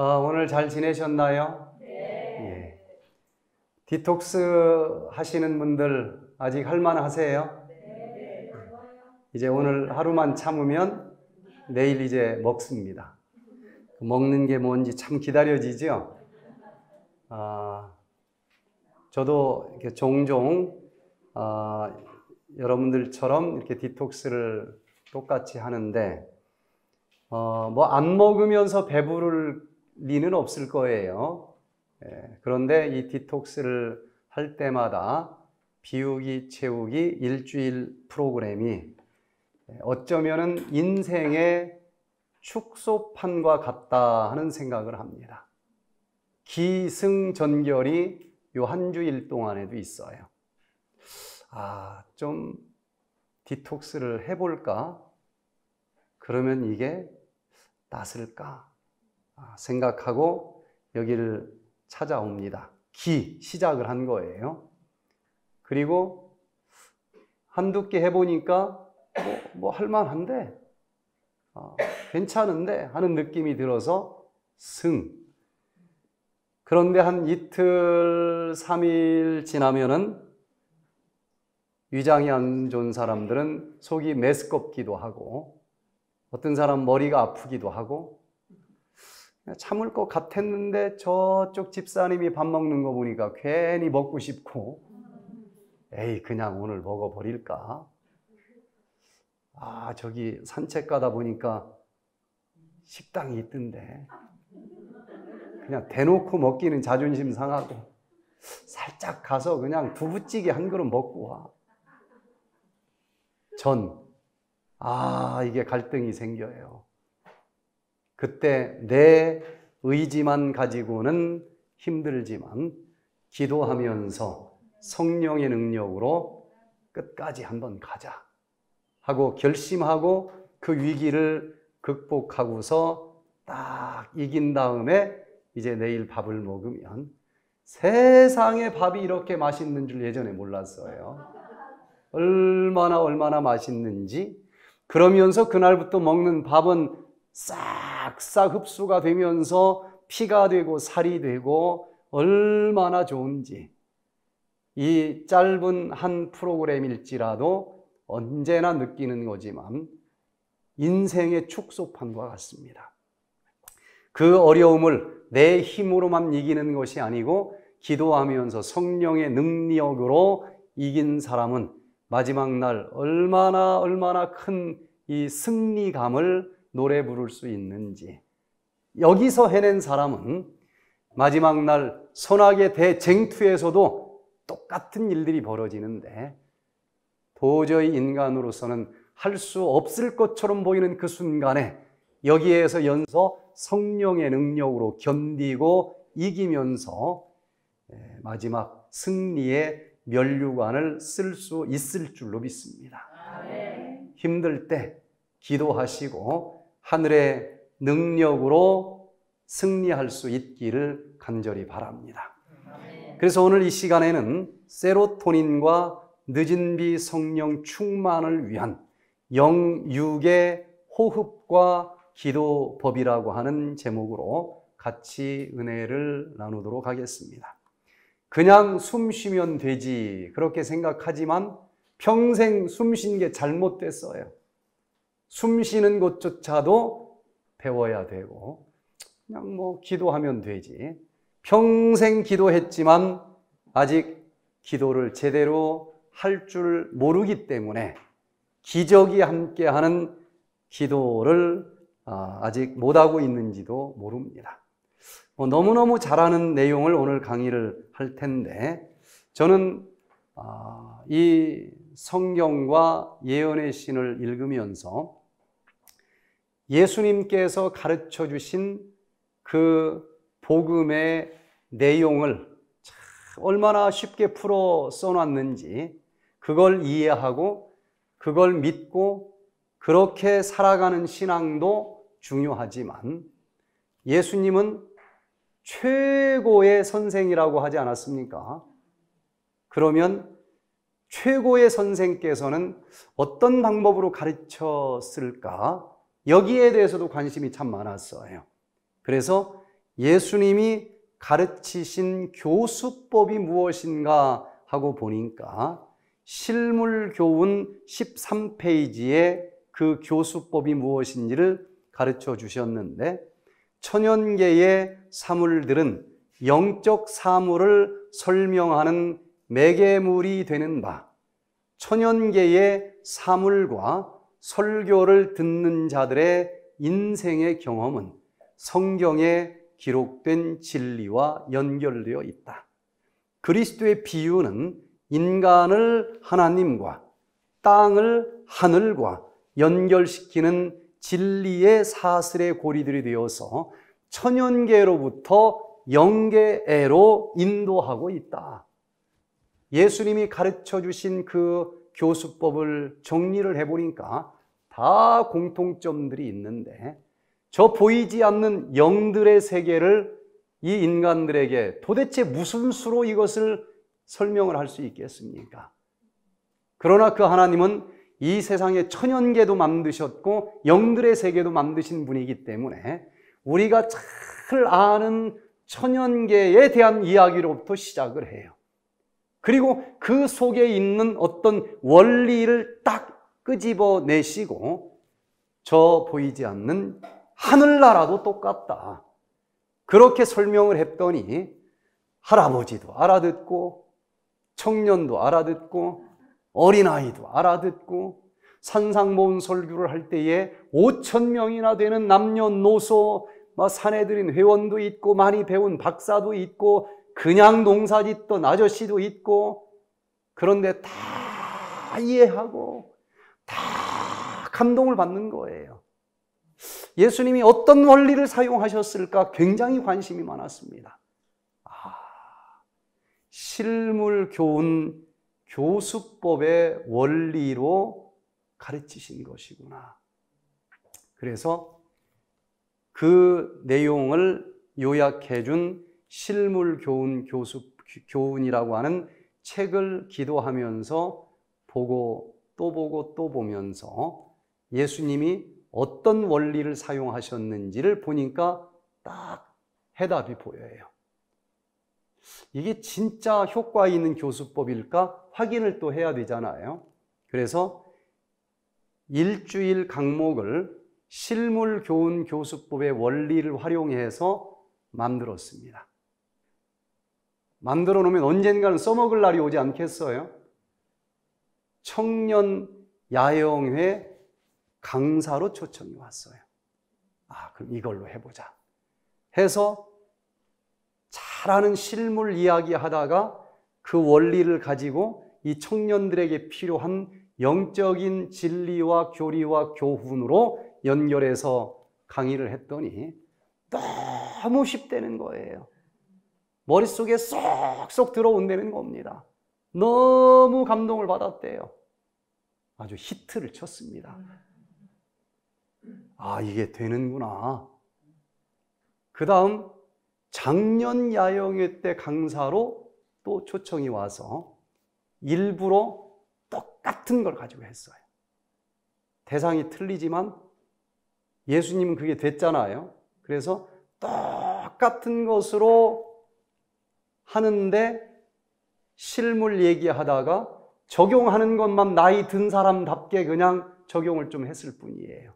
어, 오늘 잘 지내셨나요? 네. 예. 디톡스 하시는 분들 아직 할만하세요? 네. 이제 오늘 하루만 참으면 내일 이제 먹습니다. 먹는 게 뭔지 참 기다려지죠? 아, 저도 이렇게 종종 아, 여러분들처럼 이렇게 디톡스를 똑같이 하는데 어, 뭐 안 먹으면서 배부를 리는 없을 거예요. 예, 그런데 이 디톡스를 할 때마다 비우기 채우기 일주일 프로그램이 어쩌면은 인생의 축소판과 같다 하는 생각을 합니다. 기승전결이 요 한 주일 동안에도 있어요. 아, 좀 디톡스를 해볼까? 그러면 이게 낫을까? 아, 생각하고 여기를 찾아옵니다. 기, 시작을 한 거예요. 그리고 한두 개 해보니까 뭐, 뭐 할만한데, 어, 괜찮은데 하는 느낌이 들어서 승. 그런데 한 이틀, 3일 지나면은 위장이 안 좋은 사람들은 속이 메스껍기도 하고, 어떤 사람 머리가 아프기도 하고, 참을 것 같았는데 저쪽 집사님이 밥 먹는 거 보니까 괜히 먹고 싶고, 에이, 그냥 오늘 먹어버릴까? 아, 저기 산책 가다 보니까 식당이 있던데. 그냥 대놓고 먹기는 자존심 상하고, 살짝 가서 그냥 두부찌개 한 그릇 먹고 와. 전, 아, 이게 갈등이 생겨요. 그때 내 의지만 가지고는 힘들지만 기도하면서 성령의 능력으로 끝까지 한번 가자 하고 결심하고 그 위기를 극복하고서 딱 이긴 다음에 이제 내일 밥을 먹으면 세상에 밥이 이렇게 맛있는 줄 예전에 몰랐어요. 얼마나 얼마나 맛있는지 그러면서 그날부터 먹는 밥은 싹싹 흡수가 되면서 피가 되고 살이 되고 얼마나 좋은지 이 짧은 한 프로그램일지라도 언제나 느끼는 거지만 인생의 축소판과 같습니다. 그 어려움을 내 힘으로만 이기는 것이 아니고 기도하면서 성령의 능력으로 이긴 사람은 마지막 날 얼마나 얼마나 큰 이 승리감을 노래 부를 수 있는지 여기서 해낸 사람은 마지막 날 선악의 대쟁투에서도 똑같은 일들이 벌어지는데 도저히 인간으로서는 할 수 없을 것처럼 보이는 그 순간에 여기에서 연서 성령의 능력으로 견디고 이기면서 마지막 승리의 면류관을 쓸 수 있을 줄로 믿습니다. 힘들 때 기도하시고 하늘의 능력으로 승리할 수 있기를 간절히 바랍니다. 그래서 오늘 이 시간에는 세로토닌과 늦은 비 성령 충만을 위한 영육의 호흡과 기도법이라고 하는 제목으로 같이 은혜를 나누도록 하겠습니다. 그냥 숨 쉬면 되지 그렇게 생각하지만 평생 숨 쉰 게 잘못됐어요. 숨 쉬는 것조차도 배워야 되고, 그냥 뭐 기도하면 되지. 평생 기도했지만 아직 기도를 제대로 할 줄 모르기 때문에 기적이 함께하는 기도를 아, 아직 못하고 있는지도 모릅니다. 뭐 너무너무 잘하는 내용을 오늘 강의를 할 텐데, 저는 아, 이 성경과 예언의 신을 읽으면서 예수님께서 가르쳐 주신 그 복음의 내용을 얼마나 쉽게 풀어 써놨는지 그걸 이해하고 그걸 믿고 그렇게 살아가는 신앙도 중요하지만 예수님은 최고의 선생이라고 하지 않았습니까? 그러면 최고의 선생께서는 어떤 방법으로 가르쳤을까? 여기에 대해서도 관심이 참 많았어요. 그래서 예수님이 가르치신 교수법이 무엇인가 하고 보니까 실물 교훈 13페이지에 그 교수법이 무엇인지를 가르쳐 주셨는데 천연계의 사물들은 영적 사물을 설명하는 매개물이 되는 바 천연계의 사물과 설교를 듣는 자들의 인생의 경험은 성경에 기록된 진리와 연결되어 있다. 그리스도의 비유는 인간을 하나님과 땅을 하늘과 연결시키는 진리의 사슬의 고리들이 되어서 천연계로부터 영계애로 인도하고 있다. 예수님이 가르쳐 주신 그 교수법을 정리를 해보니까 다 공통점들이 있는데 저 보이지 않는 영들의 세계를 이 인간들에게 도대체 무슨 수로 이것을 설명을 할 수 있겠습니까? 그러나 그 하나님은 이 세상에 천연계도 만드셨고 영들의 세계도 만드신 분이기 때문에 우리가 잘 아는 천연계에 대한 이야기로부터 시작을 해요. 그리고 그 속에 있는 어떤 원리를 딱 끄집어 내시고 저 보이지 않는 하늘나라도 똑같다. 그렇게 설명을 했더니 할아버지도 알아듣고 청년도 알아듣고 어린아이도 알아듣고 산상모음 설교를 할 때에 5천 명이나 되는 남녀노소 산에 들인 회원도 있고 많이 배운 박사도 있고 그냥 농사 짓던 아저씨도 있고 그런데 다 이해하고 다 감동을 받는 거예요. 예수님이 어떤 원리를 사용하셨을까 굉장히 관심이 많았습니다. 아, 실물 교훈 교수법의 원리로 가르치신 것이구나. 그래서 그 내용을 요약해 준 실물 교훈 교수 교훈이라고 하는 책을 기도하면서 보고 또 보고 또 보면서 예수님이 어떤 원리를 사용하셨는지를 보니까 딱 해답이 보여요. 이게 진짜 효과 있는 교수법일까 확인을 또 해야 되잖아요. 그래서 일주일 강목을 실물 교훈 교수법의 원리를 활용해서 만들었습니다. 만들어 놓으면 언젠가는 써먹을 날이 오지 않겠어요? 청년 야영회 강사로 초청이 왔어요. 아, 그럼 이걸로 해보자. 해서 잘하는 실물 이야기 하다가 그 원리를 가지고 이 청년들에게 필요한 영적인 진리와 교리와 교훈으로 연결해서 강의를 했더니 너무 쉽다는 거예요. 머릿속에 쏙쏙 들어온다는 겁니다. 너무 감동을 받았대요. 아주 히트를 쳤습니다. 아, 이게 되는구나. 그 다음, 작년 야영회 때 강사로 또 초청이 와서 일부러 똑같은 걸 가지고 했어요. 대상이 틀리지만 예수님은 그게 됐잖아요. 그래서 똑같은 것으로 하는데 실물 얘기하다가 적용하는 것만 나이 든 사람답게 그냥 적용을 좀 했을 뿐이에요.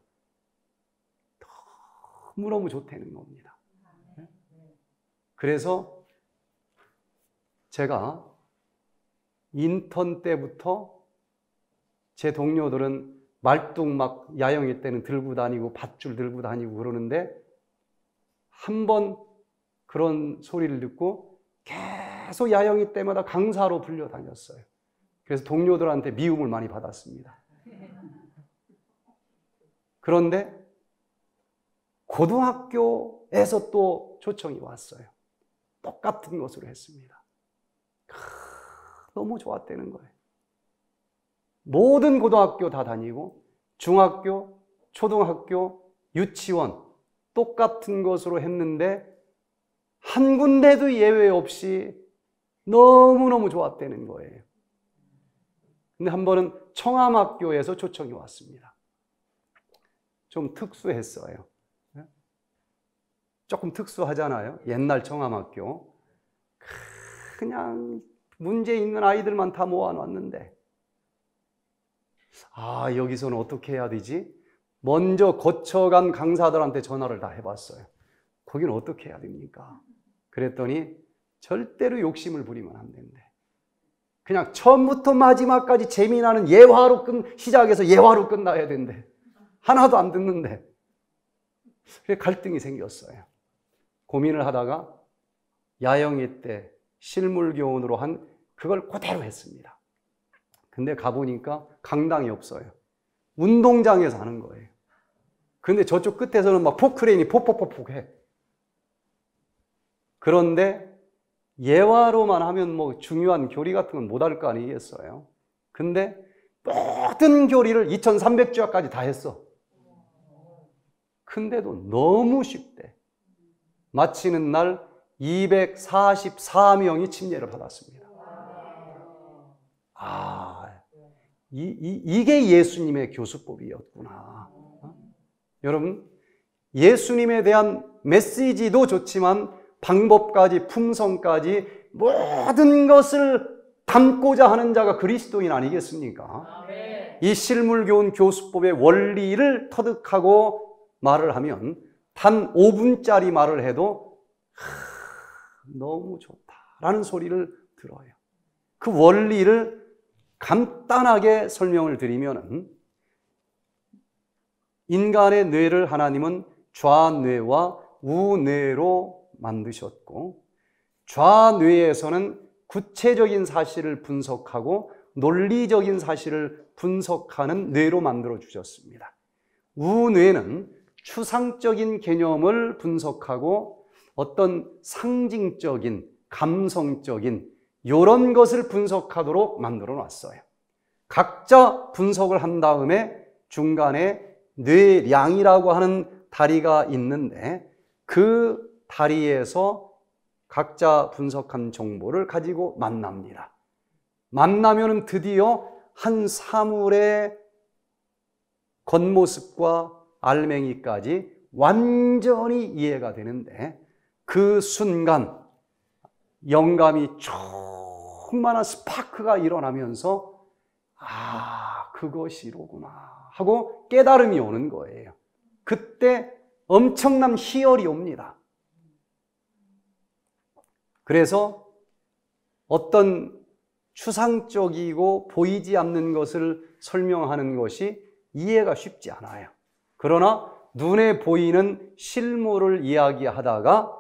너무너무 좋다는 겁니다. 그래서 제가 인턴 때부터 제 동료들은 말뚝 막 야영회 때는 들고 다니고 밧줄 들고 다니고 그러는데 한 번 그런 소리를 듣고 계속 야영이 때마다 강사로 불려 다녔어요. 그래서 동료들한테 미움을 많이 받았습니다. 그런데 고등학교에서 또 초청이 왔어요. 똑같은 것으로 했습니다. 너무 좋았다는 거예요. 모든 고등학교 다 다니고 중학교, 초등학교, 유치원 똑같은 것으로 했는데 한 군데도 예외 없이 너무너무 좋았다는 거예요. 근데 한 번은 청암학교에서 초청이 왔습니다. 좀 특수했어요. 조금 특수하잖아요. 옛날 청암학교. 그냥 문제 있는 아이들만 다 모아놨는데, 아, 여기서는 어떻게 해야 되지? 먼저 거쳐간 강사들한테 전화를 다 해봤어요. 거기는 어떻게 해야 됩니까? 그랬더니 절대로 욕심을 부리면 안 된대. 그냥 처음부터 마지막까지 재미나는 예화로 끝, 시작해서 예화로 끝나야 된대. 하나도 안 듣는데. 그래 갈등이 생겼어요. 고민을 하다가 야영회 때 실물 교훈으로 한 그걸 그대로 했습니다. 근데 가보니까 강당이 없어요. 운동장에서 하는 거예요. 근데 저쪽 끝에서는 막 포크레인이 폭폭폭폭 해. 그런데 예화로만 하면 뭐 중요한 교리 같은 건 못할 거 아니겠어요? 근데 모든 교리를 2300주야까지 다 했어. 근데도 너무 쉽대. 마치는 날 244명이 침례를 받았습니다. 아, 이, 이, 이게 예수님의 교수법이었구나. 어? 여러분, 예수님에 대한 메시지도 좋지만 방법까지 품성까지 모든 것을 담고자 하는 자가 그리스도인 아니겠습니까? 이 실물교훈 교수법의 원리를 터득하고 말을 하면 단 5분짜리 말을 해도 하, 너무 좋다라는 소리를 들어요. 그 원리를 간단하게 설명을 드리면 인간의 뇌를 하나님은 좌뇌와 우뇌로 만드셨고 좌뇌에서는 구체적인 사실을 분석하고 논리적인 사실을 분석하는 뇌로 만들어 주셨습니다. 우뇌는 추상적인 개념을 분석하고 어떤 상징적인, 감성적인 이런 것을 분석하도록 만들어 놨어요. 각자 분석을 한 다음에 중간에 뇌량이라고 하는 다리가 있는데 그 다리에서 각자 분석한 정보를 가지고 만납니다. 만나면 드디어 한 사물의 겉모습과 알맹이까지 완전히 이해가 되는데 그 순간 영감이 충만한 스파크가 일어나면서 아, 그것이로구나 하고 깨달음이 오는 거예요. 그때 엄청난 희열이 옵니다. 그래서 어떤 추상적이고 보이지 않는 것을 설명하는 것이 이해가 쉽지 않아요. 그러나 눈에 보이는 실물을 이야기하다가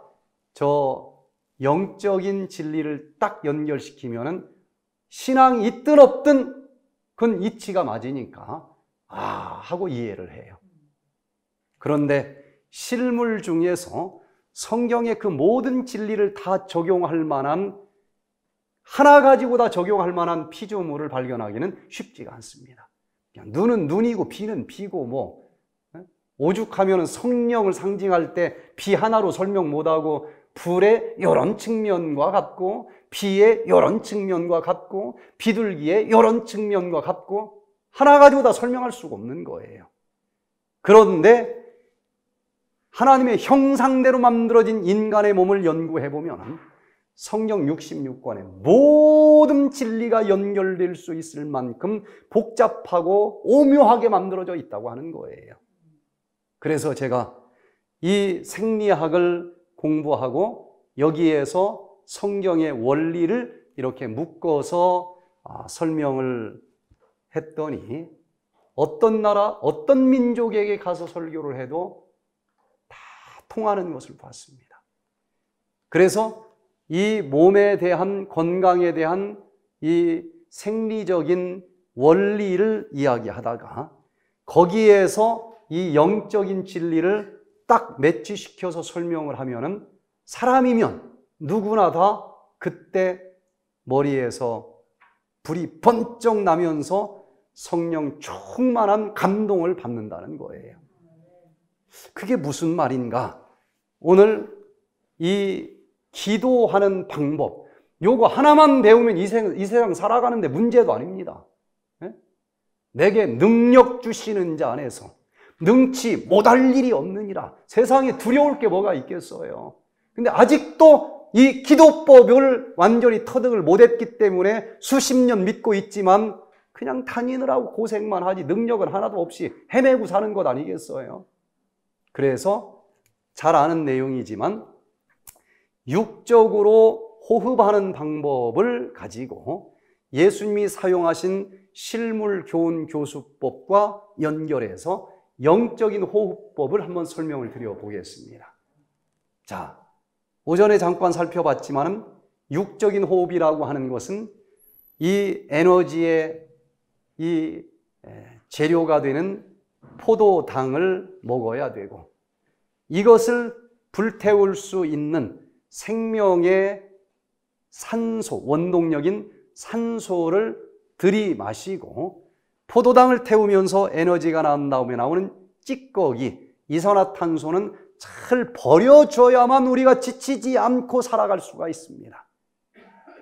저 영적인 진리를 딱 연결시키면은 신앙이 있든 없든 그건 이치가 맞으니까 아 하고 이해를 해요. 그런데 실물 중에서 성경의 그 모든 진리를 다 적용할 만한 하나 가지고 다 적용할 만한 피조물을 발견하기는 쉽지가 않습니다. 눈은 눈이고 비는 비고 뭐 오죽하면 성령을 상징할 때 비 하나로 설명 못하고 불의 이런 측면과 같고 비의 이런 측면과 같고 비둘기의 이런 측면과 같고 하나 가지고 다 설명할 수가 없는 거예요. 그런데 하나님의 형상대로 만들어진 인간의 몸을 연구해 보면 성경 66권에 모든 진리가 연결될 수 있을 만큼 복잡하고 오묘하게 만들어져 있다고 하는 거예요. 그래서 제가 이 생리학을 공부하고 여기에서 성경의 원리를 이렇게 묶어서 아, 설명을 했더니 어떤 나라, 어떤 민족에게 가서 설교를 해도 다 통하는 것을 봤습니다. 그래서 이 몸에 대한 건강에 대한 이 생리적인 원리를 이야기하다가 거기에서 이 영적인 진리를 딱 매치시켜서 설명을 하면은 사람이면 누구나 다 그때 머리에서 불이 번쩍 나면서 성령 충만한 감동을 받는다는 거예요. 그게 무슨 말인가? 오늘 이 기도하는 방법, 요거 하나만 배우면 이 세상, 이 세상 살아가는데 문제도 아닙니다. 네? 내게 능력 주시는 자 안에서 능치 못할 일이 없느니라. 세상에 두려울 게 뭐가 있겠어요. 근데 아직도 이 기도법을 완전히 터득을 못했기 때문에 수십 년 믿고 있지만 그냥 다니느라고 고생만 하지 능력은 하나도 없이 헤매고 사는 것 아니겠어요? 그래서 잘 아는 내용이지만 육적으로 호흡하는 방법을 가지고 예수님이 사용하신 실물 교훈 교수법과 연결해서 영적인 호흡법을 한번 설명을 드려 보겠습니다. 자, 오전에 잠깐 살펴봤지만은 육적인 호흡이라고 하는 것은 이 에너지의 이 재료가 되는 포도당을 먹어야 되고 이것을 불태울 수 있는 생명의 산소, 원동력인 산소를 들이마시고 포도당을 태우면서 에너지가 나온 다음에 나오는 찌꺼기, 이산화탄소는 잘 버려줘야만 우리가 지치지 않고 살아갈 수가 있습니다.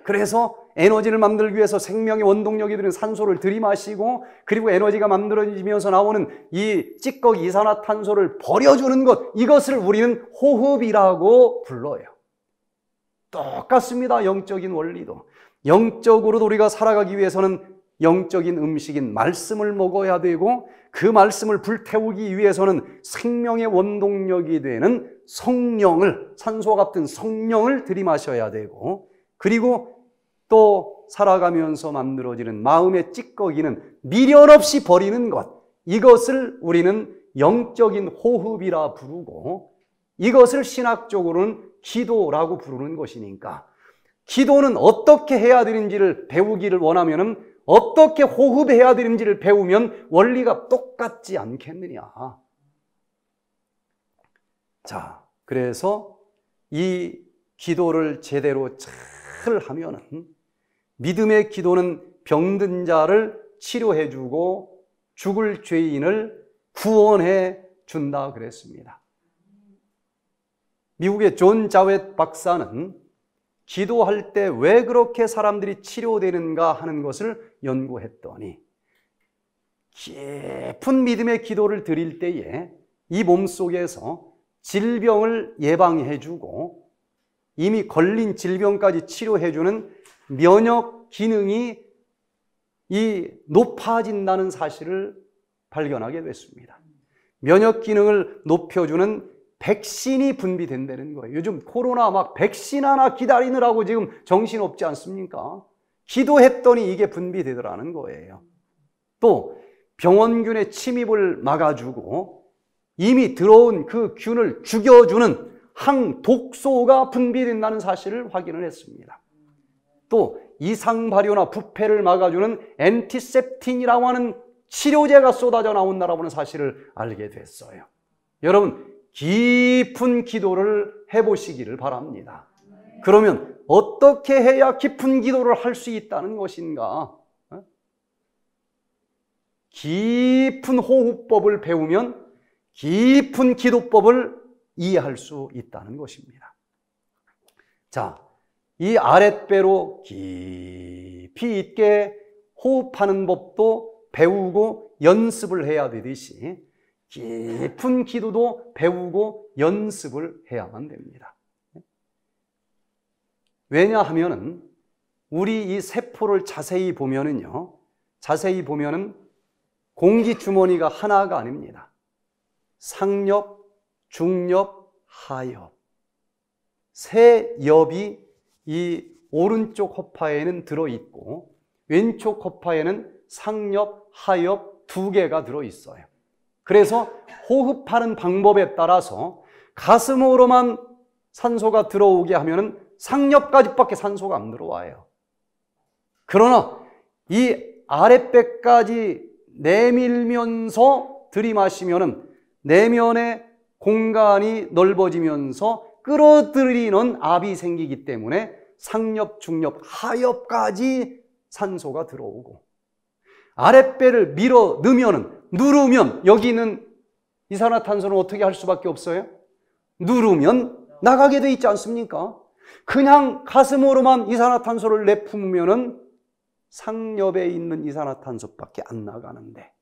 그래서 에너지를 만들기 위해서 생명의 원동력이 되는 산소를 들이마시고 그리고 에너지가 만들어지면서 나오는 이 찌꺼기 이산화탄소를 버려주는 것 이것을 우리는 호흡이라고 불러요. 똑같습니다. 영적인 원리도. 영적으로도 우리가 살아가기 위해서는 영적인 음식인 말씀을 먹어야 되고 그 말씀을 불태우기 위해서는 생명의 원동력이 되는 성령을 산소와 같은 성령을 들이마셔야 되고 그리고 또 살아가면서 만들어지는 마음의 찌꺼기는 미련 없이 버리는 것 이것을 우리는 영적인 호흡이라 부르고 이것을 신학적으로는 기도라고 부르는 것이니까 기도는 어떻게 해야 되는지를 배우기를 원하면은 어떻게 호흡해야 되는지를 배우면 원리가 똑같지 않겠느냐. 자, 그래서 이 기도를 제대로 잘 하면은 믿음의 기도는 병든 자를 치료해 주고 죽을 죄인을 구원해 준다 그랬습니다. 미국의 존 자웨트 박사는 기도할 때 왜 그렇게 사람들이 치료되는가 하는 것을 연구했더니 깊은 믿음의 기도를 드릴 때에 이 몸 속에서 질병을 예방해 주고 이미 걸린 질병까지 치료해 주는 면역 기능이 이 높아진다는 사실을 발견하게 됐습니다. 면역 기능을 높여주는 백신이 분비된다는 거예요. 요즘 코로나 막 백신 하나 기다리느라고 지금 정신 없지 않습니까? 기도했더니 이게 분비되더라는 거예요. 또 병원균의 침입을 막아주고 이미 들어온 그 균을 죽여주는 항독소가 분비된다는 사실을 확인을 했습니다. 또 이상 발효나 부패를 막아주는 엔티셉틴이라고 하는 치료제가 쏟아져 나온다라고 하는 사실을 알게 됐어요. 여러분 깊은 기도를 해보시기를 바랍니다. 그러면 어떻게 해야 깊은 기도를 할 수 있다는 것인가? 어? 깊은 호흡법을 배우면 깊은 기도법을 이해할 수 있다는 것입니다. 자, 이 아랫배로 깊이 있게 호흡하는 법도 배우고 연습을 해야 되듯이 깊은 기도도 배우고 연습을 해야만 됩니다. 왜냐하면은 우리 이 세포를 자세히 보면은요, 자세히 보면은 공기 주머니가 하나가 아닙니다. 상엽, 중엽, 하엽. 세 엽이 이 오른쪽 허파에는 들어있고, 왼쪽 허파에는 상엽, 하엽 두 개가 들어있어요. 그래서 호흡하는 방법에 따라서 가슴으로만 산소가 들어오게 하면은 상엽까지밖에 산소가 안 들어와요. 그러나 이 아랫배까지 내밀면서 들이마시면은 내면의 공간이 넓어지면서 끌어들이는 압이 생기기 때문에 상엽, 중엽, 하엽까지 산소가 들어오고 아랫배를 밀어 넣으면은 누르면 여기 있는 이산화탄소는 어떻게 할 수밖에 없어요? 누르면 나가게 돼 있지 않습니까? 그냥 가슴으로만 이산화탄소를 내뿜으면은 상엽에 있는 이산화탄소밖에 안 나가는데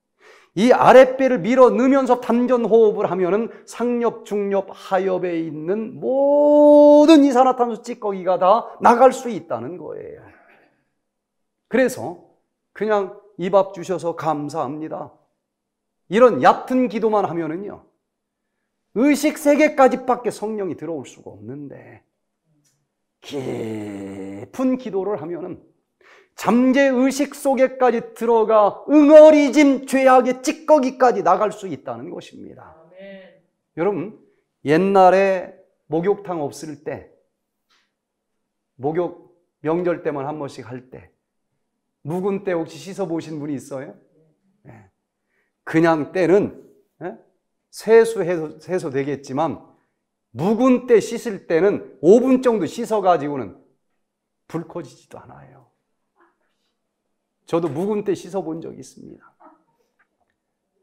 이 아랫배를 밀어 넣으면서 단전 호흡을 하면은 상엽, 중엽, 하엽에 있는 모든 이산화탄소 찌꺼기가 다 나갈 수 있다는 거예요. 그래서 그냥 이 밥 주셔서 감사합니다. 이런 얕은 기도만 하면은요. 의식 세계까지 밖에 성령이 들어올 수가 없는데 깊은 기도를 하면은 잠재 의식 속에까지 들어가 응어리짐 죄악의 찌꺼기까지 나갈 수 있다는 것입니다. 아멘. 여러분 옛날에 목욕탕 없을 때 목욕 명절 때만 한 번씩 할 때 묵은 때 혹시 씻어 보신 분이 있어요? 네. 그냥 때는 네? 세수해서 세수 되겠지만 묵은 때 씻을 때는 5분 정도 씻어 가지고는 불 꺼지지도 않아요. 저도 묵은 때 씻어본 적이 있습니다.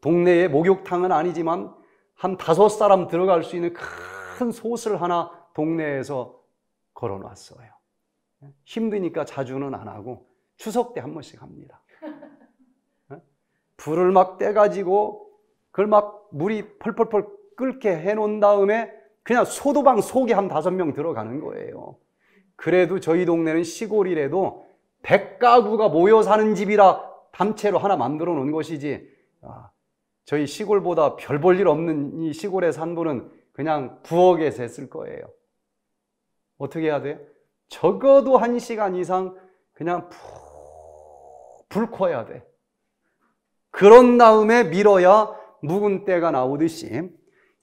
동네에 목욕탕은 아니지만 한 다섯 사람 들어갈 수 있는 큰 솥을 하나 동네에서 걸어놨어요. 힘드니까 자주는 안 하고 추석 때 한 번씩 합니다. 불을 막 떼가지고 그걸 막 물이 펄펄펄 끓게 해놓은 다음에 그냥 소도방 속에 한 다섯 명 들어가는 거예요. 그래도 저희 동네는 시골이라도 백가구가 모여 사는 집이라 단체로 하나 만들어 놓은 것이지. 아, 저희 시골보다 별 볼 일 없는 이 시골에 산 분은 그냥 부엌에 샜을 거예요. 어떻게 해야 돼요? 적어도 한 시간 이상 그냥 불 커야 돼. 그런 다음에 밀어야 묵은 때가 나오듯이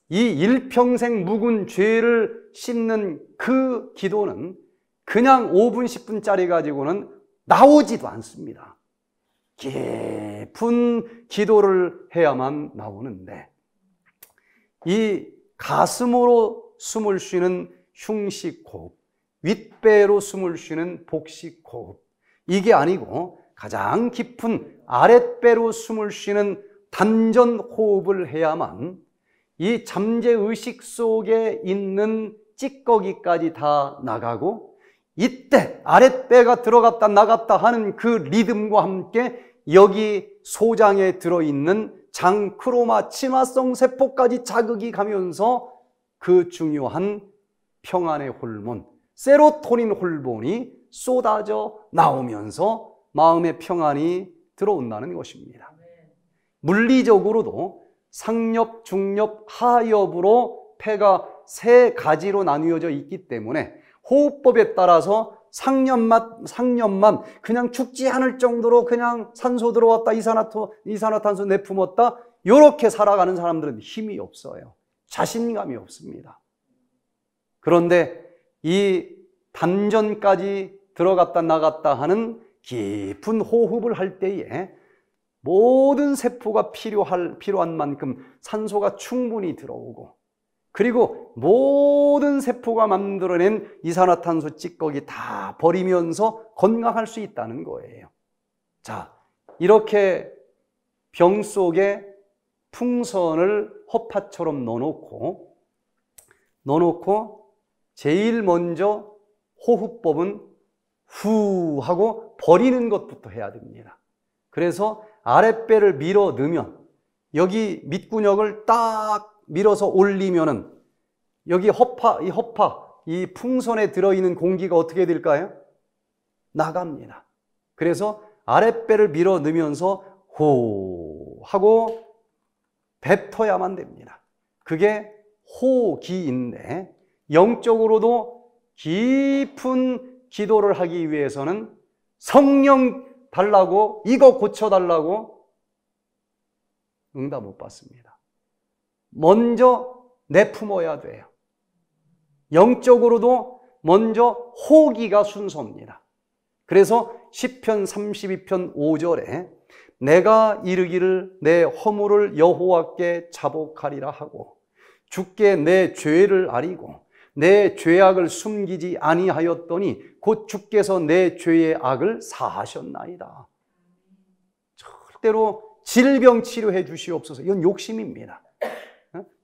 이 일평생 묵은 죄를 씻는 그 기도는 그냥 5분, 10분짜리 가지고는 나오지도 않습니다. 깊은 기도를 해야만 나오는데 이 가슴으로 숨을 쉬는 흉식호흡, 윗배로 숨을 쉬는 복식호흡 이게 아니고 가장 깊은 아랫배로 숨을 쉬는 단전 호흡을 해야만 이 잠재의식 속에 있는 찌꺼기까지 다 나가고 이때 아랫배가 들어갔다 나갔다 하는 그 리듬과 함께 여기 소장에 들어있는 장크로마 친화성 세포까지 자극이 가면서 그 중요한 평안의 홀몬, 세로토닌 홀몬이 쏟아져 나오면서 마음의 평안이 들어온다는 것입니다. 물리적으로도 상엽, 중엽, 하엽으로 폐가 세 가지로 나뉘어져 있기 때문에 호흡법에 따라서 상념만, 상념만 그냥 죽지 않을 정도로 그냥 산소 들어왔다, 이산화토, 이산화탄소 내품었다, 이렇게 살아가는 사람들은 힘이 없어요. 자신감이 없습니다. 그런데 이 단전까지 들어갔다 나갔다 하는 깊은 호흡을 할 때에 모든 세포가 필요할, 필요한 만큼 산소가 충분히 들어오고 그리고 모든 세포가 만들어낸 이산화탄소 찌꺼기 다 버리면서 건강할 수 있다는 거예요. 자, 이렇게 병 속에 풍선을 허파처럼 넣어놓고, 넣어놓고, 제일 먼저 호흡법은 후 하고 버리는 것부터 해야 됩니다. 그래서 아랫배를 밀어 넣으면 여기 밑근육을 딱 밀어서 올리면은 여기 허파, 이 허파, 이 풍선에 들어있는 공기가 어떻게 될까요? 나갑니다. 그래서 아랫배를 밀어 넣으면서 호 하고 뱉어야만 됩니다. 그게 호기인데 영적으로도 깊은 기도를 하기 위해서는 성령 달라고 이거 고쳐 달라고 응답 못 받습니다. 먼저 내품어야 돼요. 영적으로도 먼저 호기가 순서입니다. 그래서 10편 32편 5절에 내가 이르기를 내 허물을 여호와께 자복하리라 하고 주께 내 죄를 아리고 내 죄악을 숨기지 아니하였더니 곧 주께서 내 죄의 악을 사하셨나이다. 절대로 질병 치료해 주시옵소서. 이건 욕심입니다.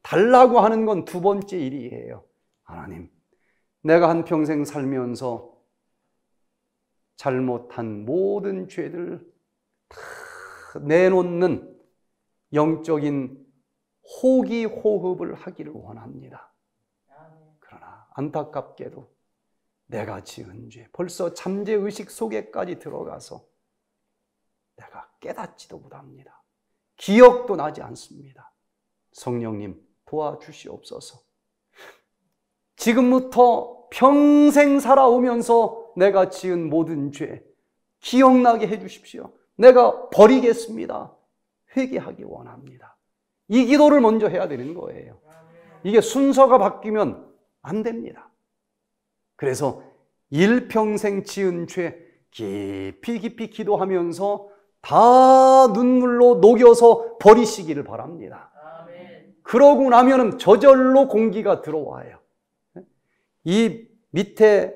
달라고 하는 건 두 번째 일이에요. 하나님, 내가 한 평생 살면서 잘못한 모든 죄들 다 내놓는 영적인 호기 호흡을 하기를 원합니다. 그러나 안타깝게도 내가 지은 죄, 벌써 잠재 의식 속에까지 들어가서 내가 깨닫지도 못합니다. 기억도 나지 않습니다. 성령님 도와주시옵소서. 지금부터 평생 살아오면서 내가 지은 모든 죄 기억나게 해 주십시오. 내가 버리겠습니다. 회개하기 원합니다. 이 기도를 먼저 해야 되는 거예요. 이게 순서가 바뀌면 안 됩니다. 그래서 일평생 지은 죄 깊이 깊이 기도하면서 다 눈물로 녹여서 버리시기를 바랍니다. 그러고 나면은 저절로 공기가 들어와요. 이 밑에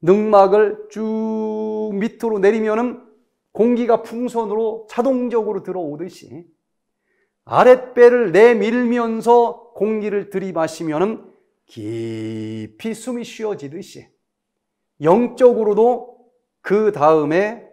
능막을 쭉 밑으로 내리면은 공기가 풍선으로 자동적으로 들어오듯이 아랫배를 내밀면서 공기를 들이마시면은 깊이 숨이 쉬어지듯이 영적으로도 그 다음에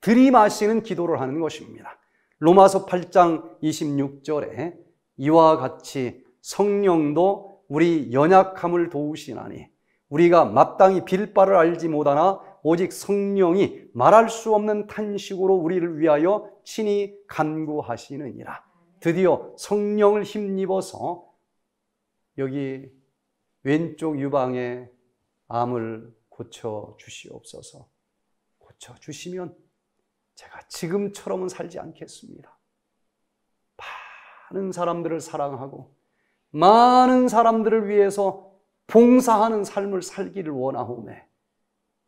들이마시는 기도를 하는 것입니다. 로마서 8장 26절에 이와 같이 성령도 우리 연약함을 도우시나니 우리가 마땅히 빌 바를 알지 못하나 오직 성령이 말할 수 없는 탄식으로 우리를 위하여 친히 간구하시느니라. 드디어 성령을 힘입어서 여기 왼쪽 유방에 암을 고쳐 주시옵소서. 고쳐 주시면 제가 지금처럼은 살지 않겠습니다. 많은 사람들을 사랑하고 많은 사람들을 위해서 봉사하는 삶을 살기를 원하오매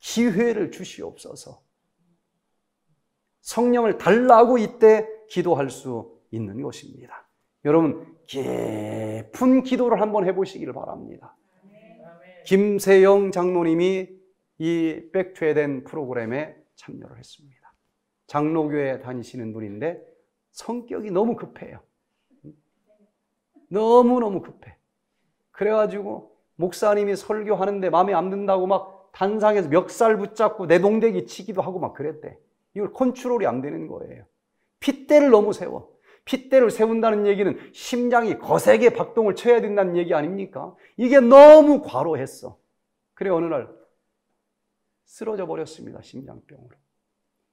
기회를 주시옵소서. 성령을 달라고 이때 기도할 수 있는 것입니다. 여러분 깊은 기도를 한번 해보시기를 바랍니다. 김세영 장로님이 이 백투에덴 프로그램에 참여를 했습니다. 장로교에 다니시는 분인데 성격이 너무 급해요. 너무너무 급해. 그래가지고 목사님이 설교하는데 마음에 안 든다고 막 단상에서 멱살 붙잡고 내동댕이 치기도 하고 막 그랬대. 이걸 컨트롤이 안 되는 거예요. 핏대를 너무 세워. 핏대를 세운다는 얘기는 심장이 거세게 박동을 쳐야 된다는 얘기 아닙니까? 이게 너무 과로했어. 그래 어느 날 쓰러져 버렸습니다. 심장병으로.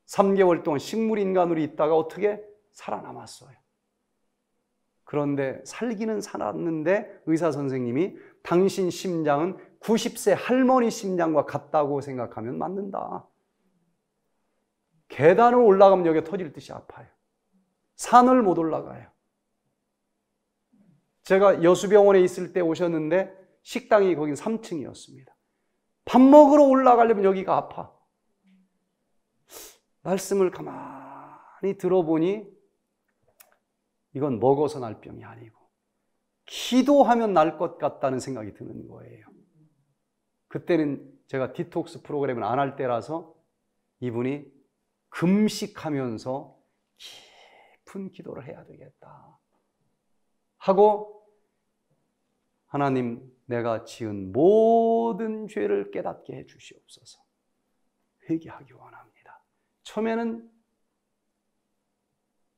3개월 동안 식물 인간으로 있다가 어떻게 살아남았어요. 그런데 살기는 살았는데 의사 선생님이 당신 심장은 90세 할머니 심장과 같다고 생각하면 맞는다. 계단을 올라가면 여기 터질 듯이 아파요. 산을 못 올라가요. 제가 여수병원에 있을 때 오셨는데 식당이 거긴 3층이었습니다. 밥 먹으러 올라가려면 여기가 아파. 말씀을 가만히 들어보니 이건 먹어서 날 병이 아니고 기도하면 날 것 같다는 생각이 드는 거예요. 그때는 제가 디톡스 프로그램을 안 할 때라서 이분이 금식하면서 깊은 기도를 해야 되겠다. 하고 하나님 내가 지은 모든 죄를 깨닫게 해 주시옵소서. 회개하기 원합니다. 처음에는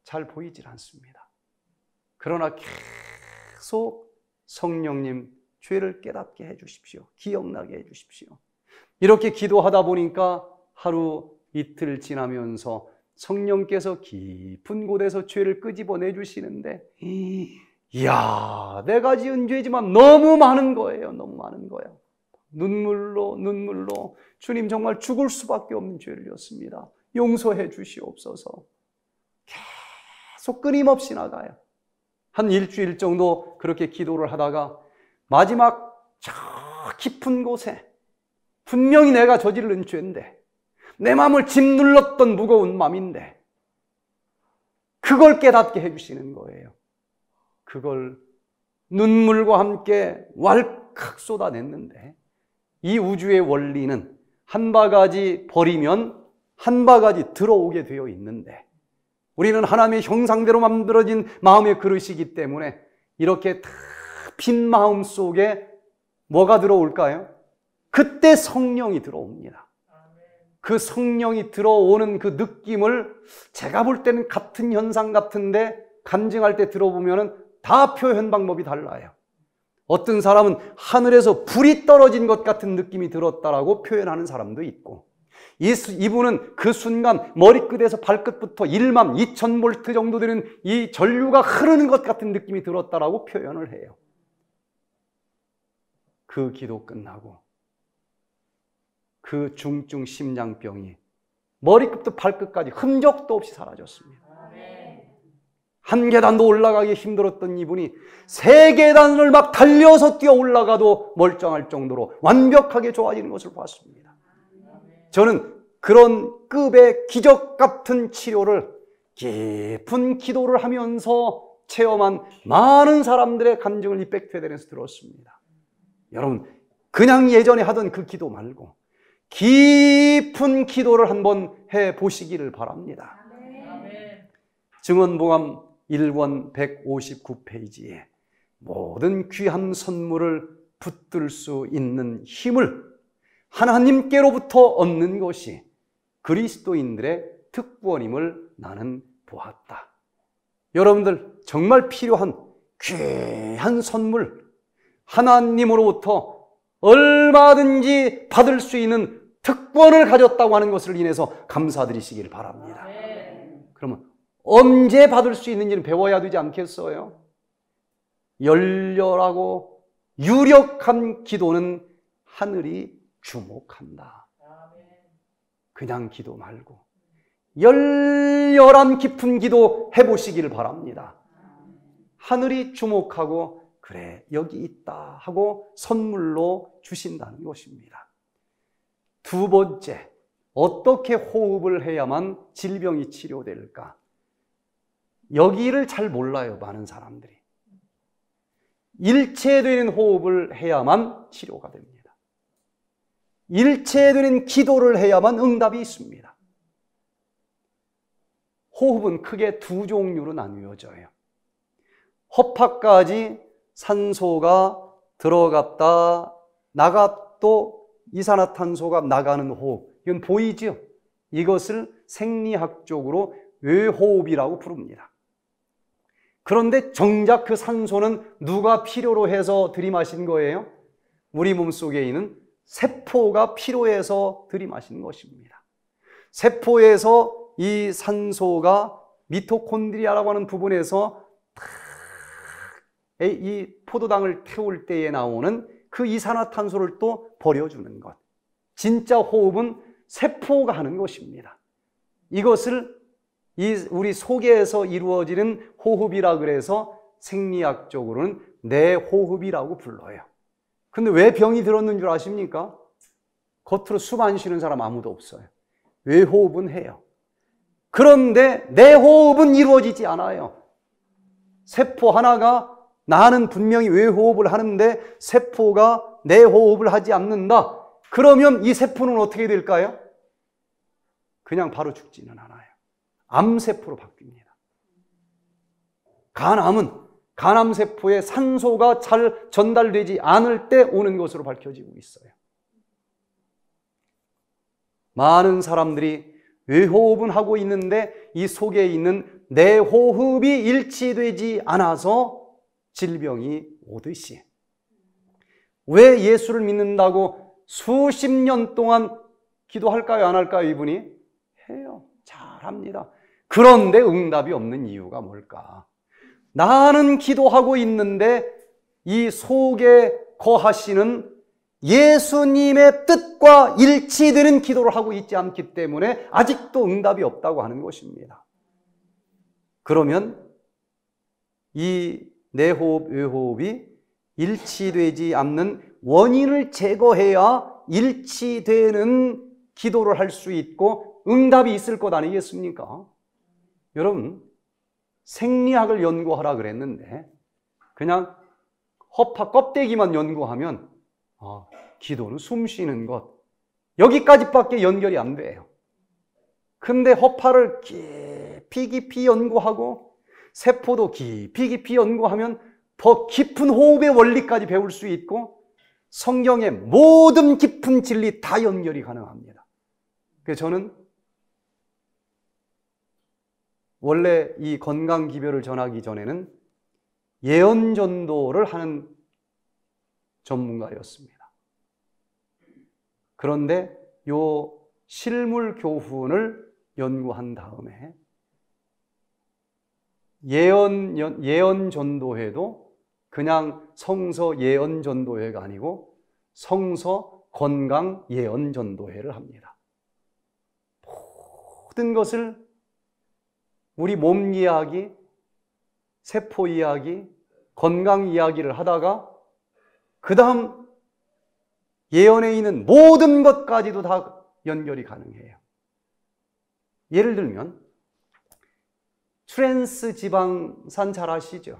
잘 보이질 않습니다. 그러나 계속 성령님 죄를 깨닫게 해 주십시오. 기억나게 해 주십시오. 이렇게 기도하다 보니까 하루 이틀 지나면서 성령께서 깊은 곳에서 죄를 끄집어내 주시는데, 이야, 내가 지은 죄지만 너무 많은 거예요. 너무 많은 거예요. 눈물로, 눈물로, 주님 정말 죽을 수밖에 없는 죄를 졌습니다. 용서해 주시옵소서. 계속 끊임없이 나가요. 한 일주일 정도 그렇게 기도를 하다가 마지막 저 깊은 곳에 분명히 내가 저지른 죄인데 내 마음을 짓눌렀던 무거운 마음인데 그걸 깨닫게 해주시는 거예요. 그걸 눈물과 함께 왈칵 쏟아냈는데 이 우주의 원리는 한 바가지 버리면 한 바가지 들어오게 되어 있는데 우리는 하나님의 형상대로 만들어진 마음의 그릇이기 때문에 이렇게 빈 마음 속에 뭐가 들어올까요? 그때 성령이 들어옵니다. 그 성령이 들어오는 그 느낌을 제가 볼 때는 같은 현상 같은데 간증할 때 들어보면은 다 표현 방법이 달라요. 어떤 사람은 하늘에서 불이 떨어진 것 같은 느낌이 들었다라고 표현하는 사람도 있고 이분은 그 순간 머리끝에서 발끝부터 1만 2천 볼트 정도 되는 이 전류가 흐르는 것 같은 느낌이 들었다라고 표현을 해요. 그 기도 끝나고 그 중증 심장병이 머리끝부터 발끝까지 흔적도 없이 사라졌습니다. 한 계단도 올라가기 힘들었던 이분이 세 계단을 막 달려서 뛰어 올라가도 멀쩡할 정도로 완벽하게 좋아지는 것을 봤습니다. 저는 그런 급의 기적 같은 치료를 깊은 기도를 하면서 체험한 많은 사람들의 감정을 이백회대에서 들었습니다. 여러분, 그냥 예전에 하던 그 기도 말고 깊은 기도를 한번 해 보시기를 바랍니다. 증언보감 1권 159페이지에 모든 귀한 선물을 붙들 수 있는 힘을 하나님께로부터 얻는 것이 그리스도인들의 특권임을 나는 보았다. 여러분들 정말 필요한 귀한 선물 하나님으로부터 얼마든지 받을 수 있는 특권을 가졌다고 하는 것을 인해서 감사드리시길 바랍니다. 그러면 언제 받을 수 있는지를 배워야 되지 않겠어요? 열렬하고 유력한 기도는 하늘이 주목한다. 그냥 기도 말고 열렬한 깊은 기도 해보시길 바랍니다. 하늘이 주목하고 그래 여기 있다 하고 선물로 주신다는 것입니다. 두 번째 어떻게 호흡을 해야만 질병이 치료될까? 여기를 잘 몰라요 많은 사람들이. 일체되는 호흡을 해야만 치료가 됩니다. 일체되는 기도를 해야만 응답이 있습니다. 호흡은 크게 두 종류로 나뉘어져요. 허파까지 산소가 들어갔다 또 이산화탄소가 나가는 호흡. 이건 보이죠? 이것을 생리학적으로 외호흡이라고 부릅니다. 그런데 정작 그 산소는 누가 필요로 해서 들이마신 거예요? 우리 몸 속에 있는 세포가 필요해서 들이마시는 것입니다. 세포에서 이 산소가 미토콘드리아라고 하는 부분에서 이 포도당을 태울 때에 나오는 그 이산화탄소를 또 버려주는 것. 진짜 호흡은 세포가 하는 것입니다. 이것을 이 우리 속에서 이루어지는 호흡이라 그래서 생리학적으로는 내호흡이라고 불러요. 근데 왜 병이 들었는 줄 아십니까? 겉으로 숨 안 쉬는 사람 아무도 없어요. 외호흡은 해요. 그런데 내 호흡은 이루어지지 않아요. 세포 하나가 나는 분명히 외호흡을 하는데 세포가 내 호흡을 하지 않는다. 그러면 이 세포는 어떻게 될까요? 그냥 바로 죽지는 않아요. 암세포로 바뀝니다. 간암은 간암세포에 산소가 잘 전달되지 않을 때 오는 것으로 밝혀지고 있어요. 많은 사람들이 외호흡은 하고 있는데 이 속에 있는 내 호흡이 일치되지 않아서 질병이 오듯이 왜 예수를 믿는다고 수십 년 동안 기도할까요? 안 할까요? 이분이? 해요. 잘합니다. 그런데 응답이 없는 이유가 뭘까? 나는 기도하고 있는데 이 속에 거하시는 예수님의 뜻과 일치되는 기도를 하고 있지 않기 때문에 아직도 응답이 없다고 하는 것입니다. 그러면 이 내호흡, 외호흡이 일치되지 않는 원인을 제거해야 일치되는 기도를 할 수 있고 응답이 있을 것 아니겠습니까? 여러분, 생리학을 연구하라 그랬는데 그냥 허파 껍데기만 연구하면 아, 기도는 숨 쉬는 것 여기까지밖에 연결이 안 돼요. 근데 허파를 깊이 깊이 연구하고 세포도 깊이 깊이 연구하면 더 깊은 호흡의 원리까지 배울 수 있고 성경의 모든 깊은 진리 다 연결이 가능합니다. 그래서 저는 원래 이 건강 기별을 전하기 전에는 예언 전도를 하는 전문가였습니다. 그런데 요 실물 교훈을 연구한 다음에 예언 예언 전도회도 그냥 성서 예언 전도회가 아니고 성서 건강 예언 전도회를 합니다. 모든 것을 우리 몸 이야기, 세포 이야기, 건강 이야기를 하다가 그 다음 예언에 있는 모든 것까지도 다 연결이 가능해요. 예를 들면 트랜스 지방산 잘 아시죠?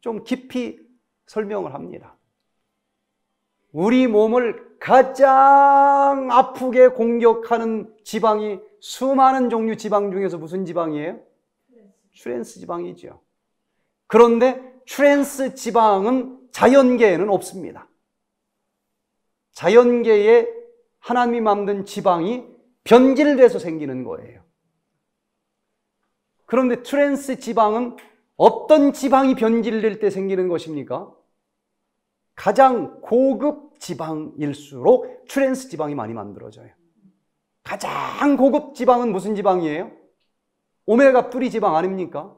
좀 깊이 설명을 합니다. 우리 몸을 가장 아프게 공격하는 지방이 수많은 종류 지방 중에서 무슨 지방이에요? 트랜스 지방이죠. 그런데 트랜스 지방은 자연계에는 없습니다. 자연계에 하나님이 만든 지방이 변질돼서 생기는 거예요. 그런데 트랜스 지방은 어떤 지방이 변질될 때 생기는 것입니까? 가장 고급 지방일수록 트랜스 지방이 많이 만들어져요. 가장 고급 지방은 무슨 지방이에요? 오메가 3 지방 아닙니까?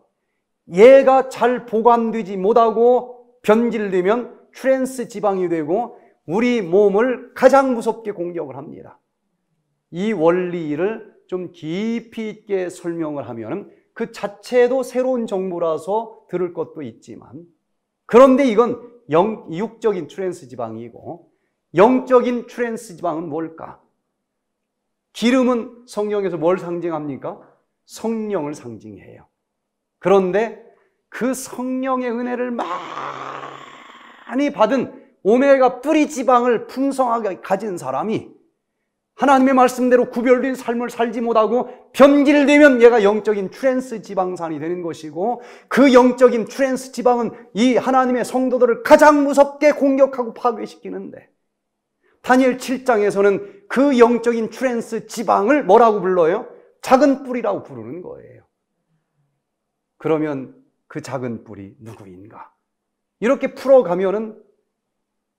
얘가 잘 보관되지 못하고 변질되면 트랜스 지방이 되고 우리 몸을 가장 무섭게 공격을 합니다. 이 원리를 좀 깊이 있게 설명을 하면 그 자체도 새로운 정보라서 들을 것도 있지만 그런데 이건 영, 육적인 트랜스 지방이고 영적인 트랜스 지방은 뭘까? 기름은 성경에서 뭘 상징합니까? 성령을 상징해요. 그런데 그 성령의 은혜를 많이 받은 오메가 쓰리 지방을 풍성하게 가진 사람이 하나님의 말씀대로 구별된 삶을 살지 못하고 변질되면 얘가 영적인 트랜스 지방산이 되는 것이고 그 영적인 트랜스 지방은 이 하나님의 성도들을 가장 무섭게 공격하고 파괴시키는데 다니엘 7장에서는 그 영적인 트랜스 지방을 뭐라고 불러요? 작은 뿔이라고 부르는 거예요. 그러면 그 작은 뿔이 누구인가? 이렇게 풀어가면은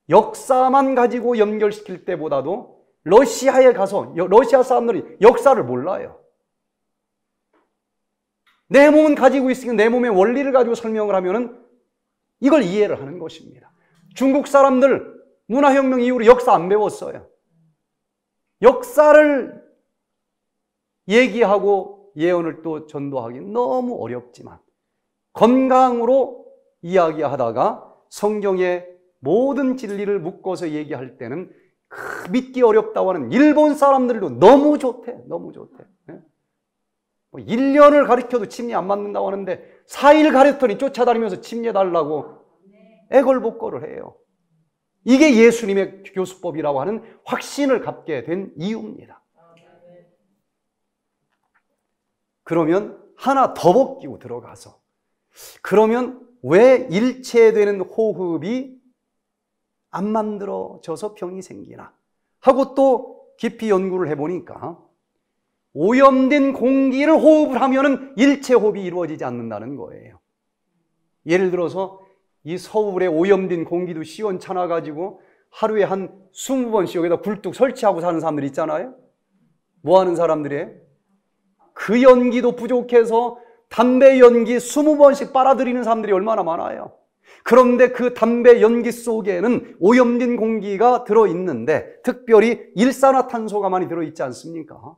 역사만 가지고 연결시킬 때보다도 러시아에 가서 러시아 사람들이 역사를 몰라요. 내 몸은 가지고 있으니까 내 몸의 원리를 가지고 설명을 하면은 이걸 이해를 하는 것입니다. 중국 사람들 문화혁명 이후로 역사 안 배웠어요. 역사를 얘기하고 예언을 또 전도하기 너무 어렵지만 건강으로 이야기하다가 성경의 모든 진리를 묶어서 얘기할 때는 그 믿기 어렵다고 하는 일본 사람들도 너무 좋대. 너무 좋대. 1년을 뭐 가르쳐도 침례 안 맞는다고 하는데 4일 가르쳤더니 쫓아다니면서 침례 달라고 애걸복걸을 해요. 이게 예수님의 교수법이라고 하는 확신을 갖게 된 이유입니다. 그러면 하나 더 벗기고 들어가서 그러면 왜 일체되는 호흡이 안 만들어져서 병이 생기나 하고 또 깊이 연구를 해보니까 오염된 공기를 호흡을 하면은 일체 호흡이 이루어지지 않는다는 거예요. 예를 들어서 이 서울에 오염된 공기도 시원찮아 가지고 하루에 한 20번씩 여기다 굴뚝 설치하고 사는 사람들 있잖아요. 뭐 하는 사람들이에요? 그 연기도 부족해서 담배 연기 20번씩 빨아들이는 사람들이 얼마나 많아요. 그런데 그 담배 연기 속에는 오염된 공기가 들어있는데 특별히 일산화탄소가 많이 들어있지 않습니까?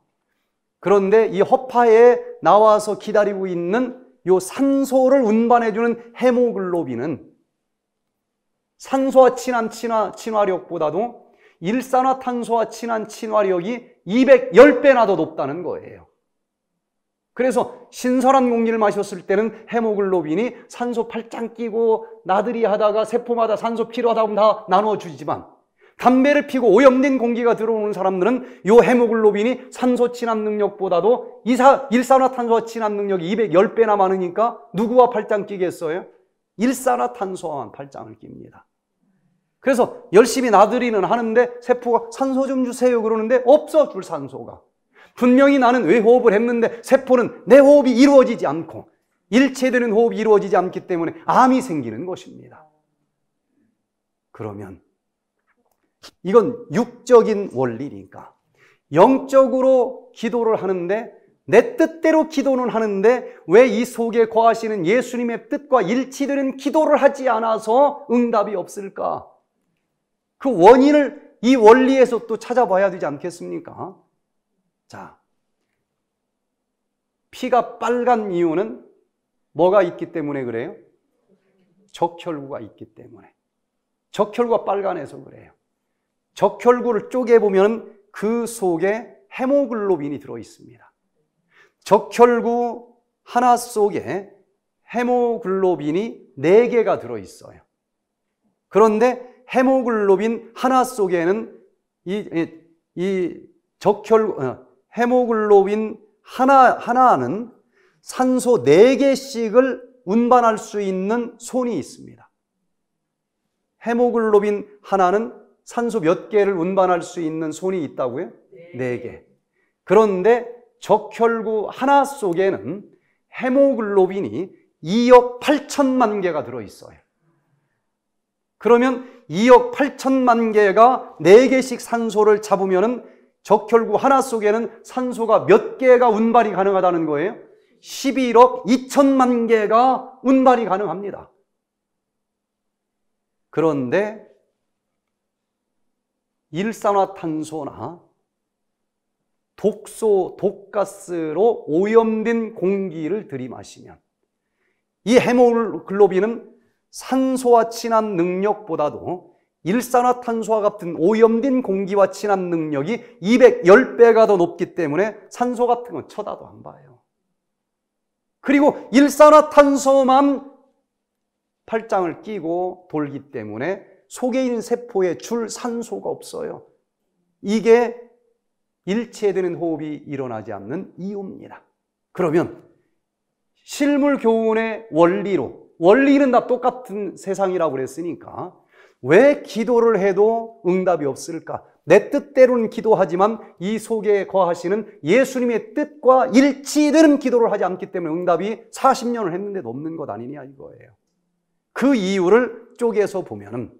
그런데 이 허파에 나와서 기다리고 있는 요 산소를 운반해주는 헤모글로빈은 산소와 친한 친화, 친화력보다도 일산화탄소와 친한 친화력이 210배나 더 높다는 거예요. 그래서 신선한 공기를 마셨을 때는 헤모글로빈이 산소 팔짱 끼고 나들이 하다가 세포마다 산소 필요하다 보면 다 나눠주지만 담배를 피고 오염된 공기가 들어오는 사람들은 이 헤모글로빈이 산소 친환 능력보다도 이사, 일산화탄소와 친환 능력이 210배나 많으니까 누구와 팔짱 끼겠어요? 일산화탄소와만 팔짱을 낍니다. 그래서 열심히 나들이는 하는데 세포가 산소 좀 주세요 그러는데 없어 줄 산소가. 분명히 나는 왜 호흡을 했는데 세포는 내 호흡이 이루어지지 않고 일체되는 호흡이 이루어지지 않기 때문에 암이 생기는 것입니다. 그러면 이건 육적인 원리니까 영적으로 기도를 하는데 내 뜻대로 기도는 하는데 왜 이 속에 거하시는 예수님의 뜻과 일치되는 기도를 하지 않아서 응답이 없을까? 그 원인을 이 원리에서 또 찾아봐야 되지 않겠습니까? 자, 피가 빨간 이유는 뭐가 있기 때문에 그래요? 적혈구가 있기 때문에. 적혈구가 빨간해서 그래요. 적혈구를 쪼개보면 그 속에 헤모글로빈이 들어 있습니다. 적혈구 하나 속에 헤모글로빈이 4개가 들어 있어요. 그런데 헤모글로빈 하나 속에는 이, 이 적혈, 어, 헤모글로빈 하나, 하나는 산소 4개씩을 운반할 수 있는 손이 있습니다. 헤모글로빈 하나는 산소 몇 개를 운반할 수 있는 손이 있다고요? 네 개. 그런데 적혈구 하나 속에는 헤모글로빈이 2억 8천만 개가 들어있어요. 그러면 2억 8천만 개가 4개씩 산소를 잡으면 적혈구 하나 속에는 산소가 몇 개가 운반이 가능하다는 거예요? 11억 2천만 개가 운반이 가능합니다. 그런데 일산화탄소나 독소, 독가스로 오염된 공기를 들이마시면 이 헤모글로빈은 산소와 친한 능력보다도 일산화탄소와 같은 오염된 공기와 친한 능력이 210배가 더 높기 때문에 산소 같은 건 쳐다도 안 봐요. 그리고 일산화탄소만 팔짱을 끼고 돌기 때문에 속에 있는 세포에 줄 산소가 없어요. 이게 일체되는 호흡이 일어나지 않는 이유입니다. 그러면 실물 교훈의 원리로 원리는 다 똑같은 세상이라고 그랬으니까 왜 기도를 해도 응답이 없을까? 내 뜻대로는 기도하지만 이 속에 거하시는 예수님의 뜻과 일치되는 기도를 하지 않기 때문에 응답이 40년을 했는데도 없는 것 아니냐 이거예요. 그 이유를 쪼개서 보면은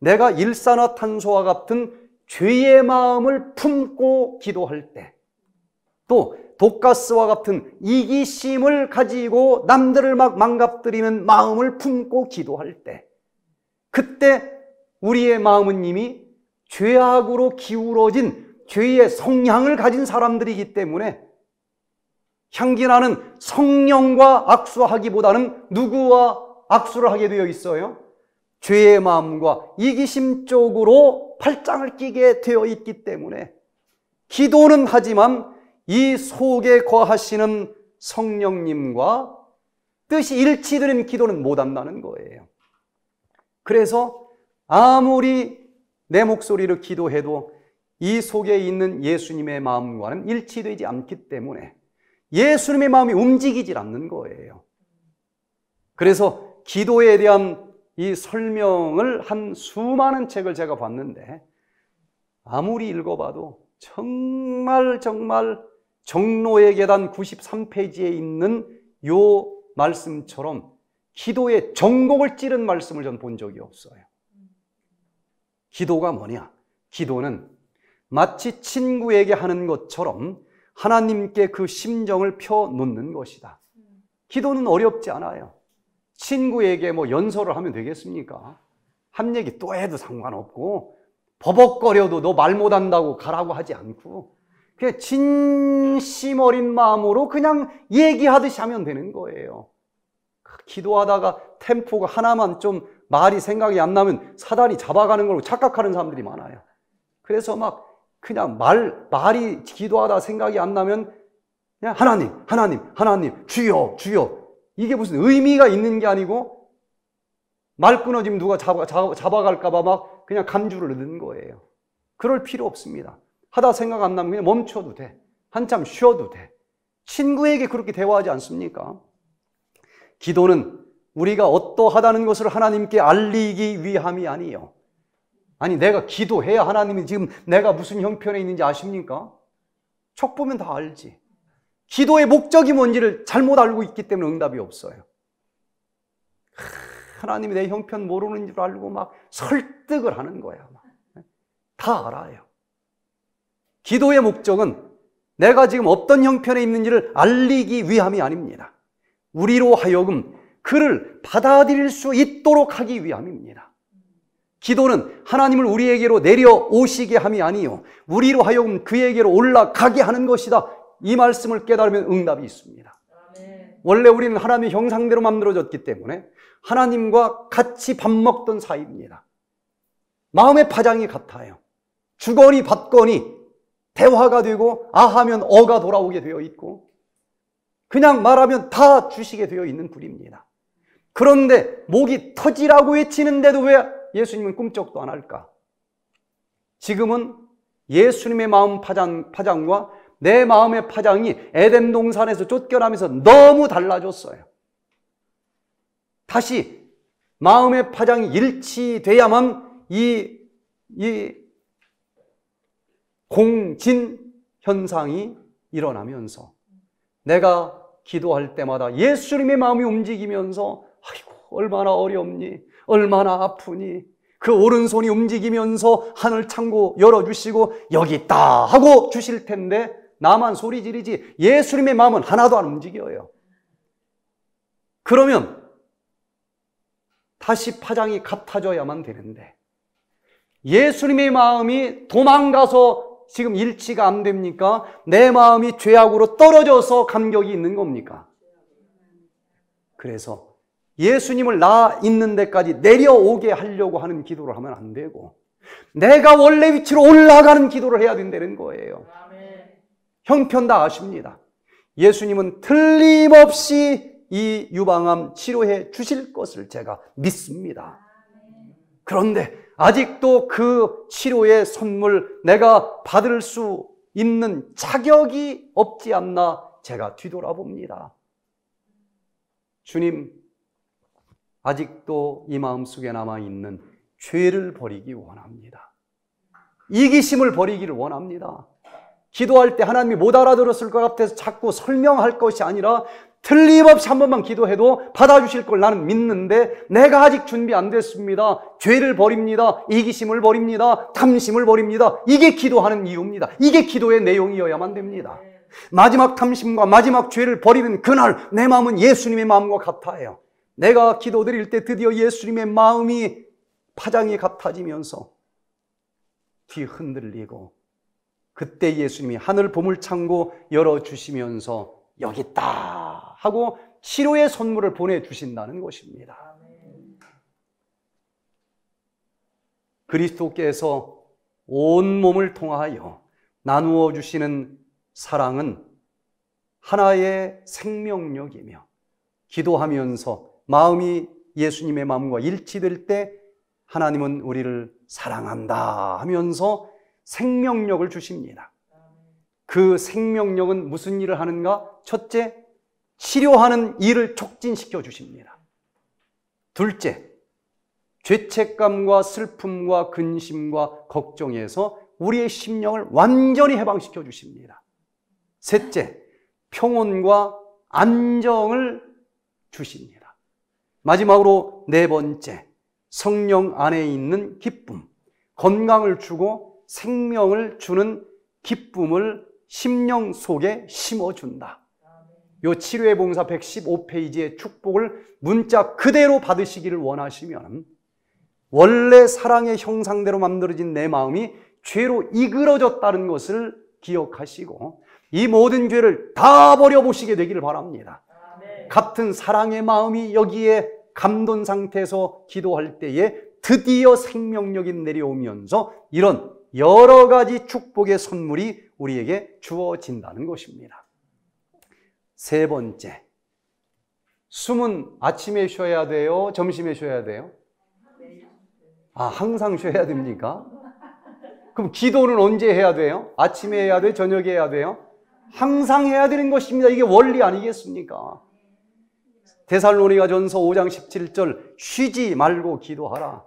내가 일산화탄소와 같은 죄의 마음을 품고 기도할 때, 또 독가스와 같은 이기심을 가지고 남들을 막 망가뜨리는 마음을 품고 기도할 때, 그때 우리의 마음은 이미 죄악으로 기울어진 죄의 성향을 가진 사람들이기 때문에 향기나는 성령과 악수하기보다는 누구와 악수를 하게 되어 있어요? 죄의 마음과 이기심 쪽으로 팔짱을 끼게 되어 있기 때문에 기도는 하지만 이 속에 거하시는 성령님과 뜻이 일치되는 기도는 못 한다는 거예요. 그래서 아무리 내 목소리를 기도해도 이 속에 있는 예수님의 마음과는 일치되지 않기 때문에 예수님의 마음이 움직이질 않는 거예요. 그래서 기도에 대한 이 설명을 한 수많은 책을 제가 봤는데 아무리 읽어봐도 정말 정말 정로의 계단 93페이지에 있는 요 말씀처럼 기도의 전곡을 찌른 말씀을 전 본 적이 없어요. 기도가 뭐냐? 기도는 마치 친구에게 하는 것처럼 하나님께 그 심정을 펴 놓는 것이다. 기도는 어렵지 않아요. 친구에게 뭐 연설을 하면 되겠습니까? 한 얘기 또 해도 상관없고 버벅거려도 너 말 못한다고 가라고 하지 않고 그냥 진심 어린 마음으로 그냥 얘기하듯이 하면 되는 거예요. 기도하다가 템포가 하나만 좀 말이 생각이 안 나면 사단이 잡아가는 걸로 착각하는 사람들이 많아요. 그래서 막 그냥 말, 말이 기도하다 생각이 안 나면 그냥 하나님, 하나님, 하나님, 주여, 주여. 이게 무슨 의미가 있는 게 아니고 말 끊어지면 누가 잡아, 잡아 갈까봐 막 그냥 감주를 넣는 거예요. 그럴 필요 없습니다. 하다 생각 안 나면 그냥 멈춰도 돼. 한참 쉬어도 돼. 친구에게 그렇게 대화하지 않습니까? 기도는 우리가 어떠하다는 것을 하나님께 알리기 위함이 아니에요. 아니, 내가 기도해야 하나님이 지금 내가 무슨 형편에 있는지 아십니까? 촉 보면 다 알지. 기도의 목적이 뭔지를 잘못 알고 있기 때문에 응답이 없어요. 하나님이 내 형편 모르는 줄 알고 막 설득을 하는 거야. 다 알아요. 기도의 목적은 내가 지금 어떤 형편에 있는지를 알리기 위함이 아닙니다. 우리로 하여금 그를 받아들일 수 있도록 하기 위함입니다. 기도는 하나님을 우리에게로 내려오시게 함이 아니요. 우리로 하여금 그에게로 올라가게 하는 것이다. 이 말씀을 깨달으면 응답이 있습니다. 원래 우리는 하나님의 형상대로 만들어졌기 때문에 하나님과 같이 밥 먹던 사이입니다. 마음의 파장이 같아요. 주거니 받거니 대화가 되고 아하면 어가 돌아오게 되어 있고 그냥 말하면 다 주시게 되어 있는 분입니다. 그런데 목이 터지라고 외치는데도 왜 예수님은 꿈쩍도 안 할까? 지금은 예수님의 마음 파장, 파장과 내 마음의 파장이 에덴 동산에서 쫓겨나면서 너무 달라졌어요. 다시 마음의 파장이 일치돼야만 이, 이 공진 현상이 일어나면서 내가 기도할 때마다 예수님의 마음이 움직이면서 아이고 얼마나 어렵니 얼마나 아프니 그 오른손이 움직이면서 하늘 창고 열어주시고 여기 있다 하고 주실 텐데 나만 소리 지르지 예수님의 마음은 하나도 안 움직여요. 그러면 다시 파장이 같아져야만 되는데 예수님의 마음이 도망가서 지금 일치가 안 됩니까? 내 마음이 죄악으로 떨어져서 감격이 있는 겁니까? 그래서 예수님을 나 있는 데까지 내려오게 하려고 하는 기도를 하면 안 되고 내가 원래 위치로 올라가는 기도를 해야 된다는 거예요. 형편 다 아십니다. 예수님은 틀림없이 이 유방암 치료해 주실 것을 제가 믿습니다. 그런데 아직도 그 치료의 선물 내가 받을 수 있는 자격이 없지 않나 제가 뒤돌아봅니다. 주님, 아직도 이 마음속에 남아있는 죄를 버리기 원합니다. 이기심을 버리기를 원합니다. 기도할 때 하나님이 못 알아들었을 것 같아서 자꾸 설명할 것이 아니라 틀림없이 한 번만 기도해도 받아주실 걸 나는 믿는데 내가 아직 준비 안 됐습니다. 죄를 버립니다. 이기심을 버립니다. 탐심을 버립니다. 이게 기도하는 이유입니다. 이게 기도의 내용이어야만 됩니다. 마지막 탐심과 마지막 죄를 버리는 그날 내 마음은 예수님의 마음과 같아요. 내가 기도 드릴 때 드디어 예수님의 마음이 파장이 같아지면서 뒤 흔들리고 그때 예수님이 하늘 보물창고 열어주시면서 여기 있다 하고 치료의 선물을 보내주신다는 것입니다. 그리스도께서 온 몸을 통하여 나누어 주시는 사랑은 하나의 생명력이며 기도하면서 마음이 예수님의 마음과 일치될 때 하나님은 우리를 사랑한다 하면서 생명력을 주십니다. 그 생명력은 무슨 일을 하는가? 첫째, 치료하는 일을 촉진시켜 주십니다. 둘째, 죄책감과 슬픔과 근심과 걱정에서 우리의 심령을 완전히 해방시켜 주십니다. 셋째, 평온과 안정을 주십니다. 마지막으로 네 번째, 성령 안에 있는 기쁨, 건강을 주고 생명을 주는 기쁨을 심령 속에 심어준다. 요 치료의 봉사 115페이지의 축복을 문자 그대로 받으시기를 원하시면 원래 사랑의 형상대로 만들어진 내 마음이 죄로 이그러졌다는 것을 기억하시고 이 모든 죄를 다 버려보시게 되기를 바랍니다. 같은 사랑의 마음이 여기에 감돈 상태에서 기도할 때에 드디어 생명력이 내려오면서 이런 여러 가지 축복의 선물이 우리에게 주어진다는 것입니다. 세 번째, 숨은 아침에 쉬어야 돼요? 점심에 쉬어야 돼요? 아, 항상 쉬어야 됩니까? 그럼 기도는 언제 해야 돼요? 아침에 해야 돼요? 저녁에 해야 돼요? 항상 해야 되는 것입니다. 이게 원리 아니겠습니까? 데살로니가 전서 5장 17절 쉬지 말고 기도하라.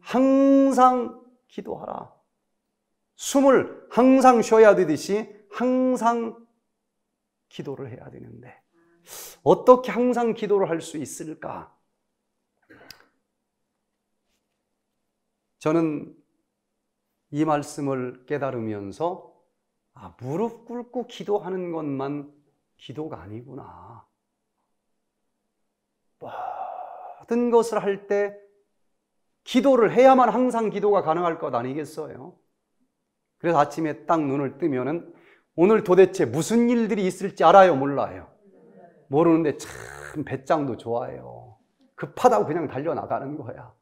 항상 기도하라. 숨을 항상 쉬어야 되듯이 항상 기도를 해야 되는데 어떻게 항상 기도를 할 수 있을까? 저는 이 말씀을 깨달으면서 아, 무릎 꿇고 기도하는 것만 기도가 아니구나. 모든 것을 할 때 기도를 해야만 항상 기도가 가능할 것 아니겠어요? 그래서 아침에 딱 눈을 뜨면은 오늘 도대체 무슨 일들이 있을지 알아요? 몰라요? 모르는데 참 배짱도 좋아요. 급하다고 그냥 달려나가는 거야.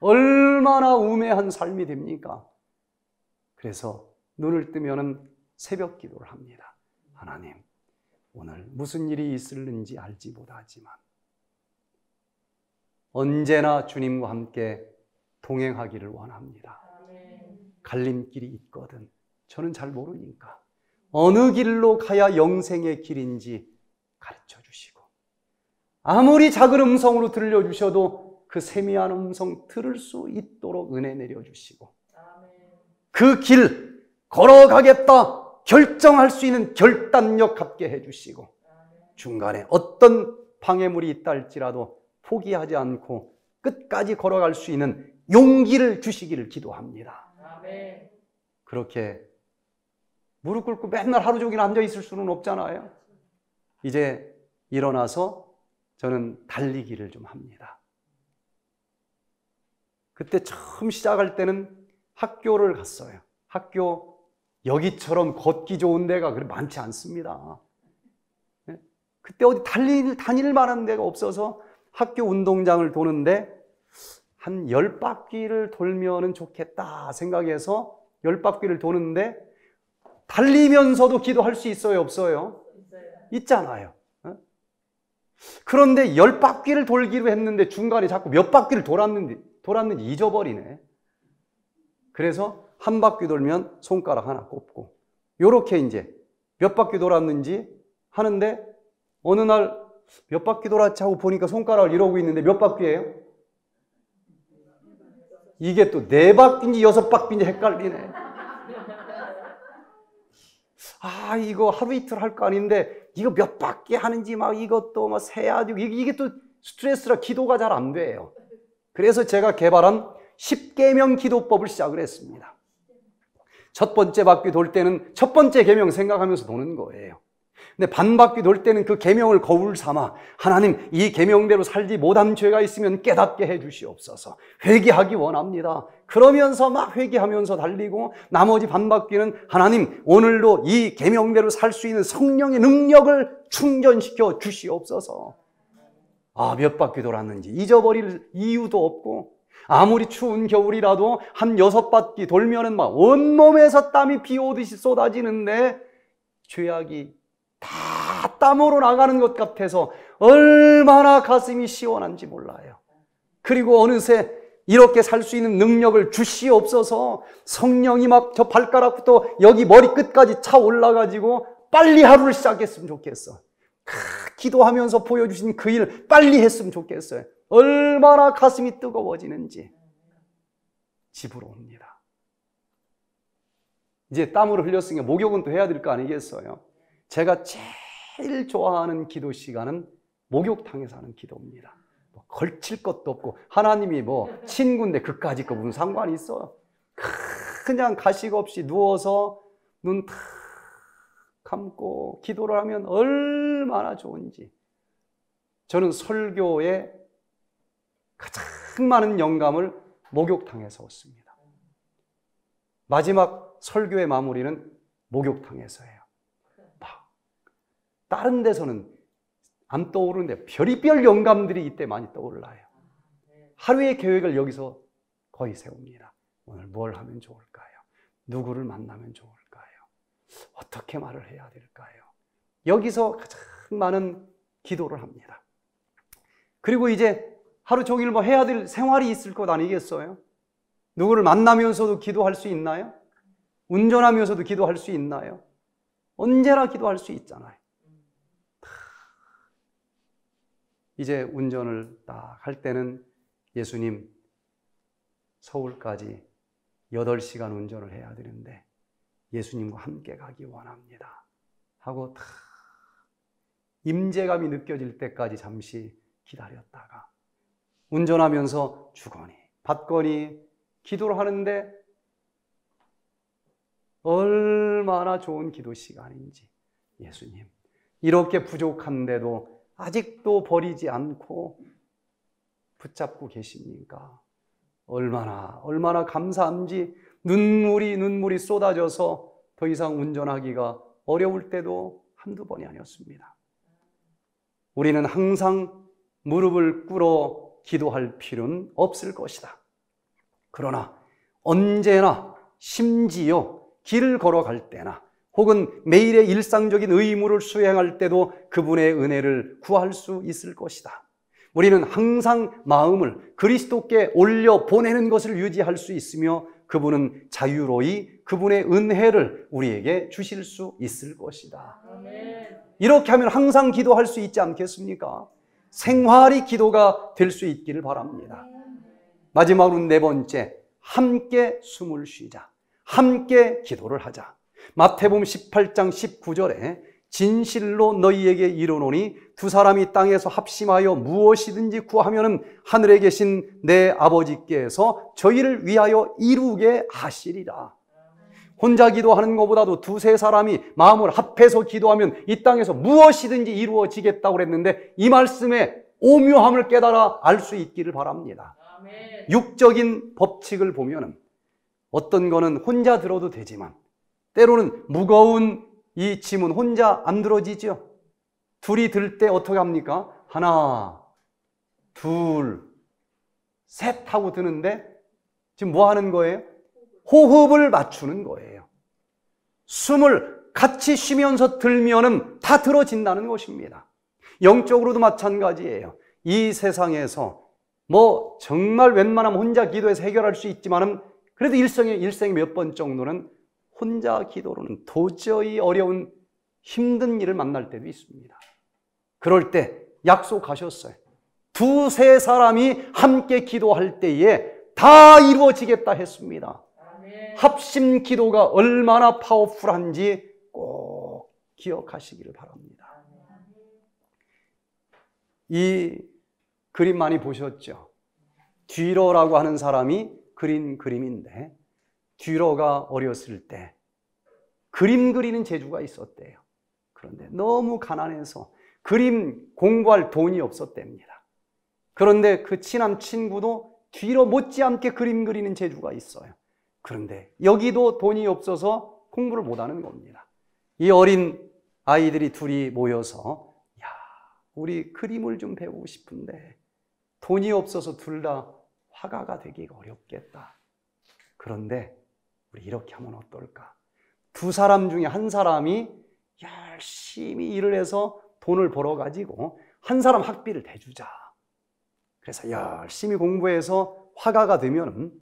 얼마나 우매한 삶이 됩니까? 그래서 눈을 뜨면은 새벽 기도를 합니다. 하나님, 오늘 무슨 일이 있을는지 알지 못하지만 언제나 주님과 함께 동행하기를 원합니다. 갈림길이 있거든. 저는 잘 모르니까. 어느 길로 가야 영생의 길인지 가르쳐 주시고, 아무리 작은 음성으로 들려주셔도 그 세미한 음성 들을 수 있도록 은혜 내려주시고, 그 길 걸어가겠다 결정할 수 있는 결단력 갖게 해주시고, 중간에 어떤 방해물이 있다 할지라도 포기하지 않고 끝까지 걸어갈 수 있는 용기를 주시기를 기도합니다. 그렇게 무릎 꿇고 맨날 하루 종일 앉아 있을 수는 없잖아요. 이제 일어나서 저는 달리기를 좀 합니다. 그때 처음 시작할 때는 학교를 갔어요. 학교 여기처럼 걷기 좋은 데가 그리 많지 않습니다. 네? 그때 어디 달릴, 다닐 만한 데가 없어서 학교 운동장을 도는데 한 열바퀴를 돌면은 좋겠다 생각해서 열바퀴를 도는데 달리면서도 기도할 수 있어요, 없어요? 있잖아요. 어? 그런데 열 바퀴를 돌기로 했는데 중간에 자꾸 몇 바퀴를 돌았는지, 돌았는지 잊어버리네. 그래서 한 바퀴 돌면 손가락 하나 꼽고, 요렇게 이제 몇 바퀴 돌았는지 하는데 어느 날 몇 바퀴 돌았지 하고 보니까 손가락을 이러고 있는데 몇 바퀴예요? 이게 또 네 바퀴인지 여섯 바퀴인지 헷갈리네. 아, 이거 하루 이틀 할 거 아닌데, 이거 몇 바퀴 하는지 막 이것도 막 세야 되고, 이게 또 스트레스라 기도가 잘 안 돼요. 그래서 제가 개발한 10개명 기도법을 시작을 했습니다. 첫 번째 바퀴 돌 때는 첫 번째 계명 생각하면서 도는 거예요. 근데 반바퀴 돌 때는 그 계명을 거울 삼아 하나님 이 계명대로 살지 못한 죄가 있으면 깨닫게 해 주시옵소서. 회개하기 원합니다. 그러면서 막 회개하면서 달리고 나머지 반바퀴는 하나님 오늘도 이 계명대로 살 수 있는 성령의 능력을 충전시켜 주시옵소서. 아, 몇 바퀴 돌았는지 잊어버릴 이유도 없고 아무리 추운 겨울이라도 한 여섯 바퀴 돌면은 막 온몸에서 땀이 비 오듯이 쏟아지는데 죄악이 다 땀으로 나가는 것 같아서 얼마나 가슴이 시원한지 몰라요. 그리고 어느새 이렇게 살 수 있는 능력을 주시옵소서 성령이 막 저 발가락부터 여기 머리 끝까지 차 올라가지고 빨리 하루를 시작했으면 좋겠어. 기도하면서 보여주신 그 일 빨리 했으면 좋겠어요. 얼마나 가슴이 뜨거워지는지 집으로 옵니다. 이제 땀을 흘렸으니까 목욕은 또 해야 될 거 아니겠어요? 제가 제일 좋아하는 기도 시간은 목욕탕에서 하는 기도입니다. 뭐 걸칠 것도 없고 하나님이 뭐 친구인데 그까지 거 무슨 상관이 있어? 그냥 가식 없이 누워서 눈 탁 감고 기도를 하면 얼마나 좋은지. 저는 설교에 가장 많은 영감을 목욕탕에서 얻습니다. 마지막 설교의 마무리는 목욕탕에서예요. 다른 데서는 안 떠오르는데 별의별 영감들이 이때 많이 떠올라요. 하루의 계획을 여기서 거의 세웁니다. 오늘 뭘 하면 좋을까요? 누구를 만나면 좋을까요? 어떻게 말을 해야 될까요? 여기서 가장 많은 기도를 합니다. 그리고 이제 하루 종일 뭐 해야 될 생활이 있을 것 아니겠어요? 누구를 만나면서도 기도할 수 있나요? 운전하면서도 기도할 수 있나요? 언제나 기도할 수 있잖아요. 이제 운전을 딱 할 때는 예수님 서울까지 8시간 운전을 해야 되는데 예수님과 함께 가기 원합니다. 하고 다 임재감이 느껴질 때까지 잠시 기다렸다가 운전하면서 주거니 받거니 기도를 하는데 얼마나 좋은 기도 시간인지 예수님 이렇게 부족한데도 아직도 버리지 않고 붙잡고 계십니까? 얼마나 얼마나 감사한지 눈물이 눈물이 쏟아져서 더 이상 운전하기가 어려울 때도 한두 번이 아니었습니다. 우리는 항상 무릎을 꿇어 기도할 필요는 없을 것이다. 그러나 언제나 심지어 길을 걸어갈 때나 혹은 매일의 일상적인 의무를 수행할 때도 그분의 은혜를 구할 수 있을 것이다. 우리는 항상 마음을 그리스도께 올려 보내는 것을 유지할 수 있으며 그분은 자유로이 그분의 은혜를 우리에게 주실 수 있을 것이다. 이렇게 하면 항상 기도할 수 있지 않겠습니까? 생활이 기도가 될 수 있기를 바랍니다. 마지막으로 네 번째, 함께 숨을 쉬자. 함께 기도를 하자. 마태복음 18장 19절에 진실로 너희에게 이르노니 두 사람이 땅에서 합심하여 무엇이든지 구하면은 하늘에 계신 내 아버지께서 저희를 위하여 이루게 하시리라. 혼자 기도하는 것보다도 두세 사람이 마음을 합해서 기도하면 이 땅에서 무엇이든지 이루어지겠다고 그랬는데 이 말씀의 오묘함을 깨달아 알 수 있기를 바랍니다. 육적인 법칙을 보면은 어떤 거는 혼자 들어도 되지만 때로는 무거운 이 짐은 혼자 안 들어지죠. 둘이 들 때 어떻게 합니까? 하나, 둘, 셋 하고 드는데 지금 뭐 하는 거예요? 호흡을 맞추는 거예요. 숨을 같이 쉬면서 들면은 다 들어진다는 것입니다. 영적으로도 마찬가지예요. 이 세상에서 뭐 정말 웬만하면 혼자 기도해서 해결할 수 있지만은 그래도 일생에 일생 몇 번 정도는 혼자 기도로는 도저히 어려운 힘든 일을 만날 때도 있습니다. 그럴 때 약속하셨어요. 두세 사람이 함께 기도할 때에 다 이루어지겠다 했습니다. 합심 기도가 얼마나 파워풀한지 꼭 기억하시기를 바랍니다. 이 그림 많이 보셨죠? 뒤로라고 하는 사람이 그린 그림인데 뒤로가 어렸을 때 그림 그리는 재주가 있었대요. 그런데 너무 가난해서 그림 공부할 돈이 없었답니다. 그런데 그 친한 친구도 뒤로 못지않게 그림 그리는 재주가 있어요. 그런데 여기도 돈이 없어서 공부를 못하는 겁니다. 이 어린 아이들이 둘이 모여서 야, 우리 그림을 좀 배우고 싶은데 돈이 없어서 둘 다 화가가 되기가 어렵겠다. 그런데 우리 이렇게 하면 어떨까? 두 사람 중에 한 사람이 열심히 일을 해서 돈을 벌어가지고 한 사람 학비를 대주자. 그래서 열심히 공부해서 화가가 되면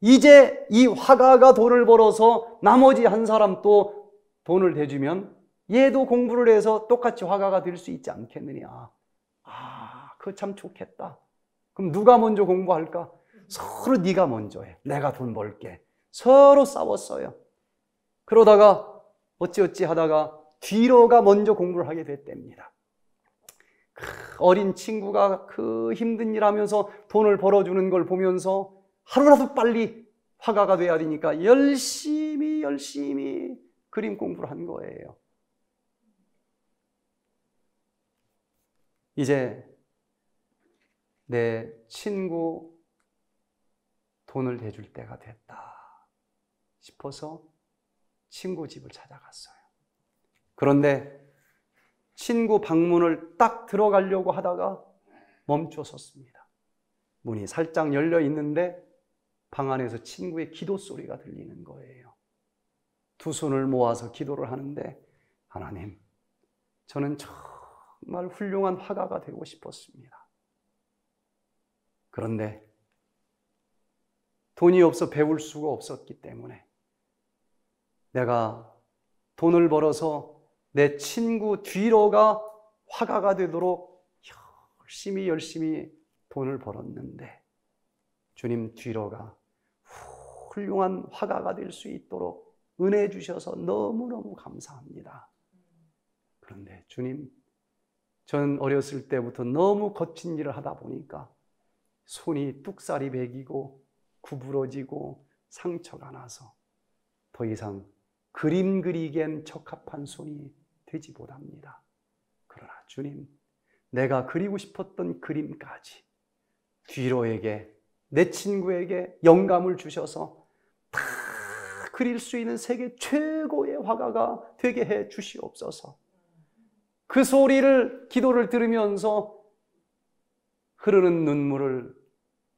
이제 이 화가가 돈을 벌어서 나머지 한 사람 또 돈을 대주면 얘도 공부를 해서 똑같이 화가가 될 수 있지 않겠느냐. 아, 그거 참 좋겠다. 그럼 누가 먼저 공부할까? 서로 네가 먼저 해. 내가 돈 벌게. 서로 싸웠어요. 그러다가 어찌어찌 하다가 뒤로가 먼저 공부를 하게 됐답니다. 그 어린 친구가 그 힘든 일 하면서 돈을 벌어주는 걸 보면서 하루라도 빨리 화가가 돼야 되니까 열심히 열심히 그림 공부를 한 거예요. 이제 내 친구 돈을 대줄 때가 됐다. 싶어서 친구 집을 찾아갔어요. 그런데 친구 방문을 딱 들어가려고 하다가 멈춰 섰습니다. 문이 살짝 열려 있는데 방 안에서 친구의 기도 소리가 들리는 거예요. 두 손을 모아서 기도를 하는데 하나님, 저는 정말 훌륭한 화가가 되고 싶었습니다. 그런데 돈이 없어 배울 수가 없었기 때문에 내가 돈을 벌어서 내 친구 뒤로가 화가가 되도록 열심히 열심히 돈을 벌었는데 주님 뒤로가 훌륭한 화가가 될 수 있도록 은혜 주셔서 너무너무 감사합니다. 그런데 주님, 저는 어렸을 때부터 너무 거친 일을 하다 보니까 손이 뚝살이 베기고 구부러지고 상처가 나서 더 이상 그림 그리기엔 적합한 손이 되지 못합니다. 그러나 주님, 내가 그리고 싶었던 그림까지 뒤로에게 내 친구에게 영감을 주셔서 다 그릴 수 있는 세계 최고의 화가가 되게 해 주시옵소서. 그 소리를 기도를 들으면서 흐르는 눈물을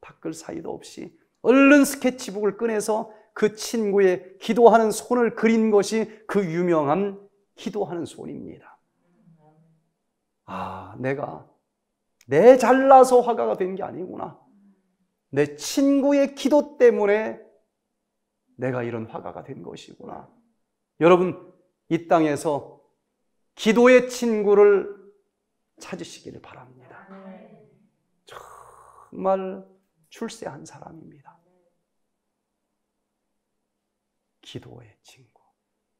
닦을 사이도 없이 얼른 스케치북을 꺼내서 그 친구의 기도하는 손을 그린 것이 그 유명한 기도하는 손입니다. 아, 내가 내 잘나서 화가가 된 게 아니구나. 내 친구의 기도 때문에 내가 이런 화가가 된 것이구나. 여러분, 이 땅에서 기도의 친구를 찾으시기를 바랍니다. 정말 출세한 사람입니다. 기도의 친구.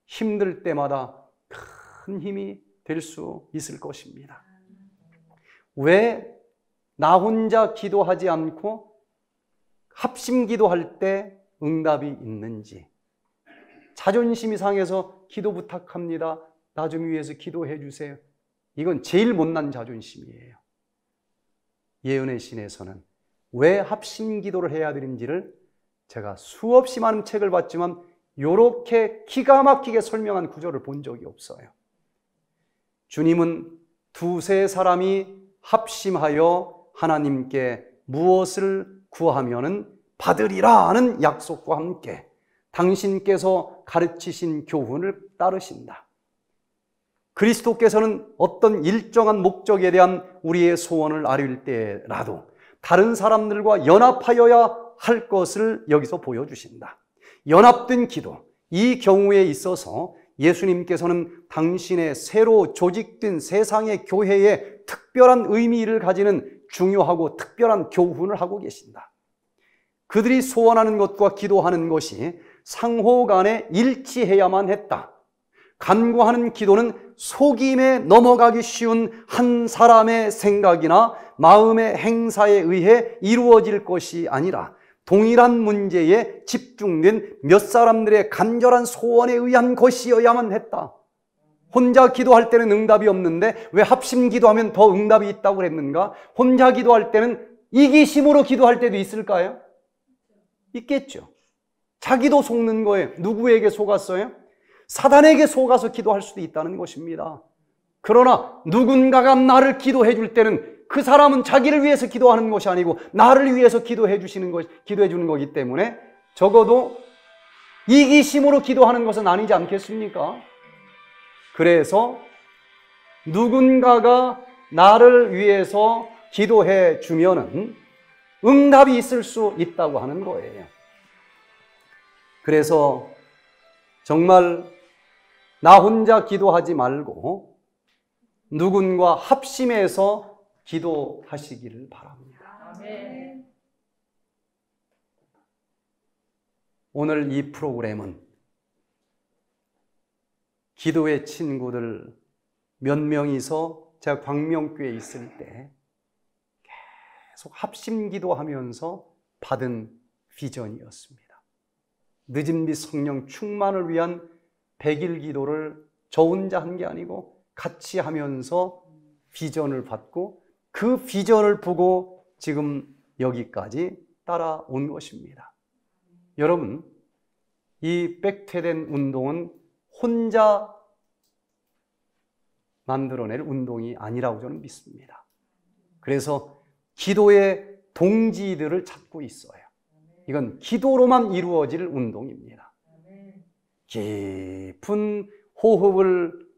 힘들 때마다 큰 힘이 될 수 있을 것입니다. 왜 나 혼자 기도하지 않고 합심 기도할 때 응답이 있는지. 자존심이 상해서 기도 부탁합니다. 나 좀 위해서 기도해 주세요. 이건 제일 못난 자존심이에요. 예언의 신에서는 왜 합심 기도를 해야 되는지를 제가 수없이 많은 책을 봤지만 이렇게 기가 막히게 설명한 구절을 본 적이 없어요. 주님은 두세 사람이 합심하여 하나님께 무엇을 구하면은 받으리라 하는 약속과 함께 당신께서 가르치신 교훈을 따르신다. 그리스도께서는 어떤 일정한 목적에 대한 우리의 소원을 아릴 때라도 다른 사람들과 연합하여야 할 것을 여기서 보여주신다. 연합된 기도. 이 경우에 있어서 예수님께서는 당신의 새로 조직된 세상의 교회에 특별한 의미를 가지는 중요하고 특별한 교훈을 하고 계신다. 그들이 소원하는 것과 기도하는 것이 상호 간에 일치해야만 했다. 간구하는 기도는 속임에 넘어가기 쉬운 한 사람의 생각이나 마음의 행사에 의해 이루어질 것이 아니라 동일한 문제에 집중된 몇 사람들의 간절한 소원에 의한 것이어야만 했다. 혼자 기도할 때는 응답이 없는데 왜 합심 기도하면 더 응답이 있다고 그랬는가? 혼자 기도할 때는 이기심으로 기도할 때도 있을까요? 있겠죠. 자기도 속는 거예요. 누구에게 속았어요? 사단에게 속아서 기도할 수도 있다는 것입니다. 그러나 누군가가 나를 기도해 줄 때는 그 사람은 자기를 위해서 기도하는 것이 아니고 나를 위해서 기도해 주시는 것, 기도해 주는 거기 때문에 적어도 이기심으로 기도하는 것은 아니지 않겠습니까? 그래서 누군가가 나를 위해서 기도해 주면은 응답이 있을 수 있다고 하는 거예요. 그래서 정말 나 혼자 기도하지 말고 누군가 합심해서 기도하시기를 바랍니다. 오늘 이 프로그램은 기도의 친구들 몇 명이서 제가 광명교에 있을 때 계속 합심 기도하면서 받은 비전이었습니다. 늦은 빛 성령 충만을 위한 백일 기도를 저 혼자 한 게 아니고 같이 하면서 비전을 받고 그 비전을 보고 지금 여기까지 따라온 것입니다. 여러분, 이 백퇴된 운동은 혼자 만들어낼 운동이 아니라고 저는 믿습니다. 그래서 기도의 동지들을 찾고 있어요. 이건 기도로만 이루어질 운동입니다. 깊은 호흡을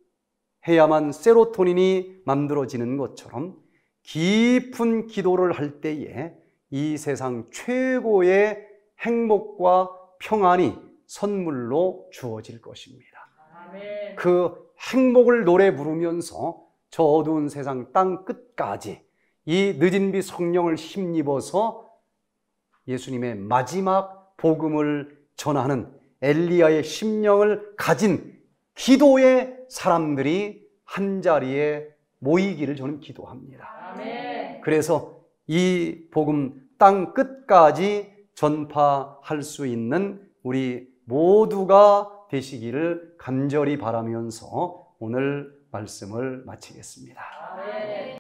해야만 세로토닌이 만들어지는 것처럼 깊은 기도를 할 때에 이 세상 최고의 행복과 평안이 선물로 주어질 것입니다. 아멘. 그 행복을 노래 부르면서 저 어두운 세상 땅 끝까지 이 늦은 비 성령을 힘입어서 예수님의 마지막 복음을 전하는 엘리야의 심령을 가진 기도의 사람들이 한 자리에 모이기를 저는 기도합니다. 그래서 이 복음 땅 끝까지 전파할 수 있는 우리 모두가 되시기를 간절히 바라면서 오늘 말씀을 마치겠습니다.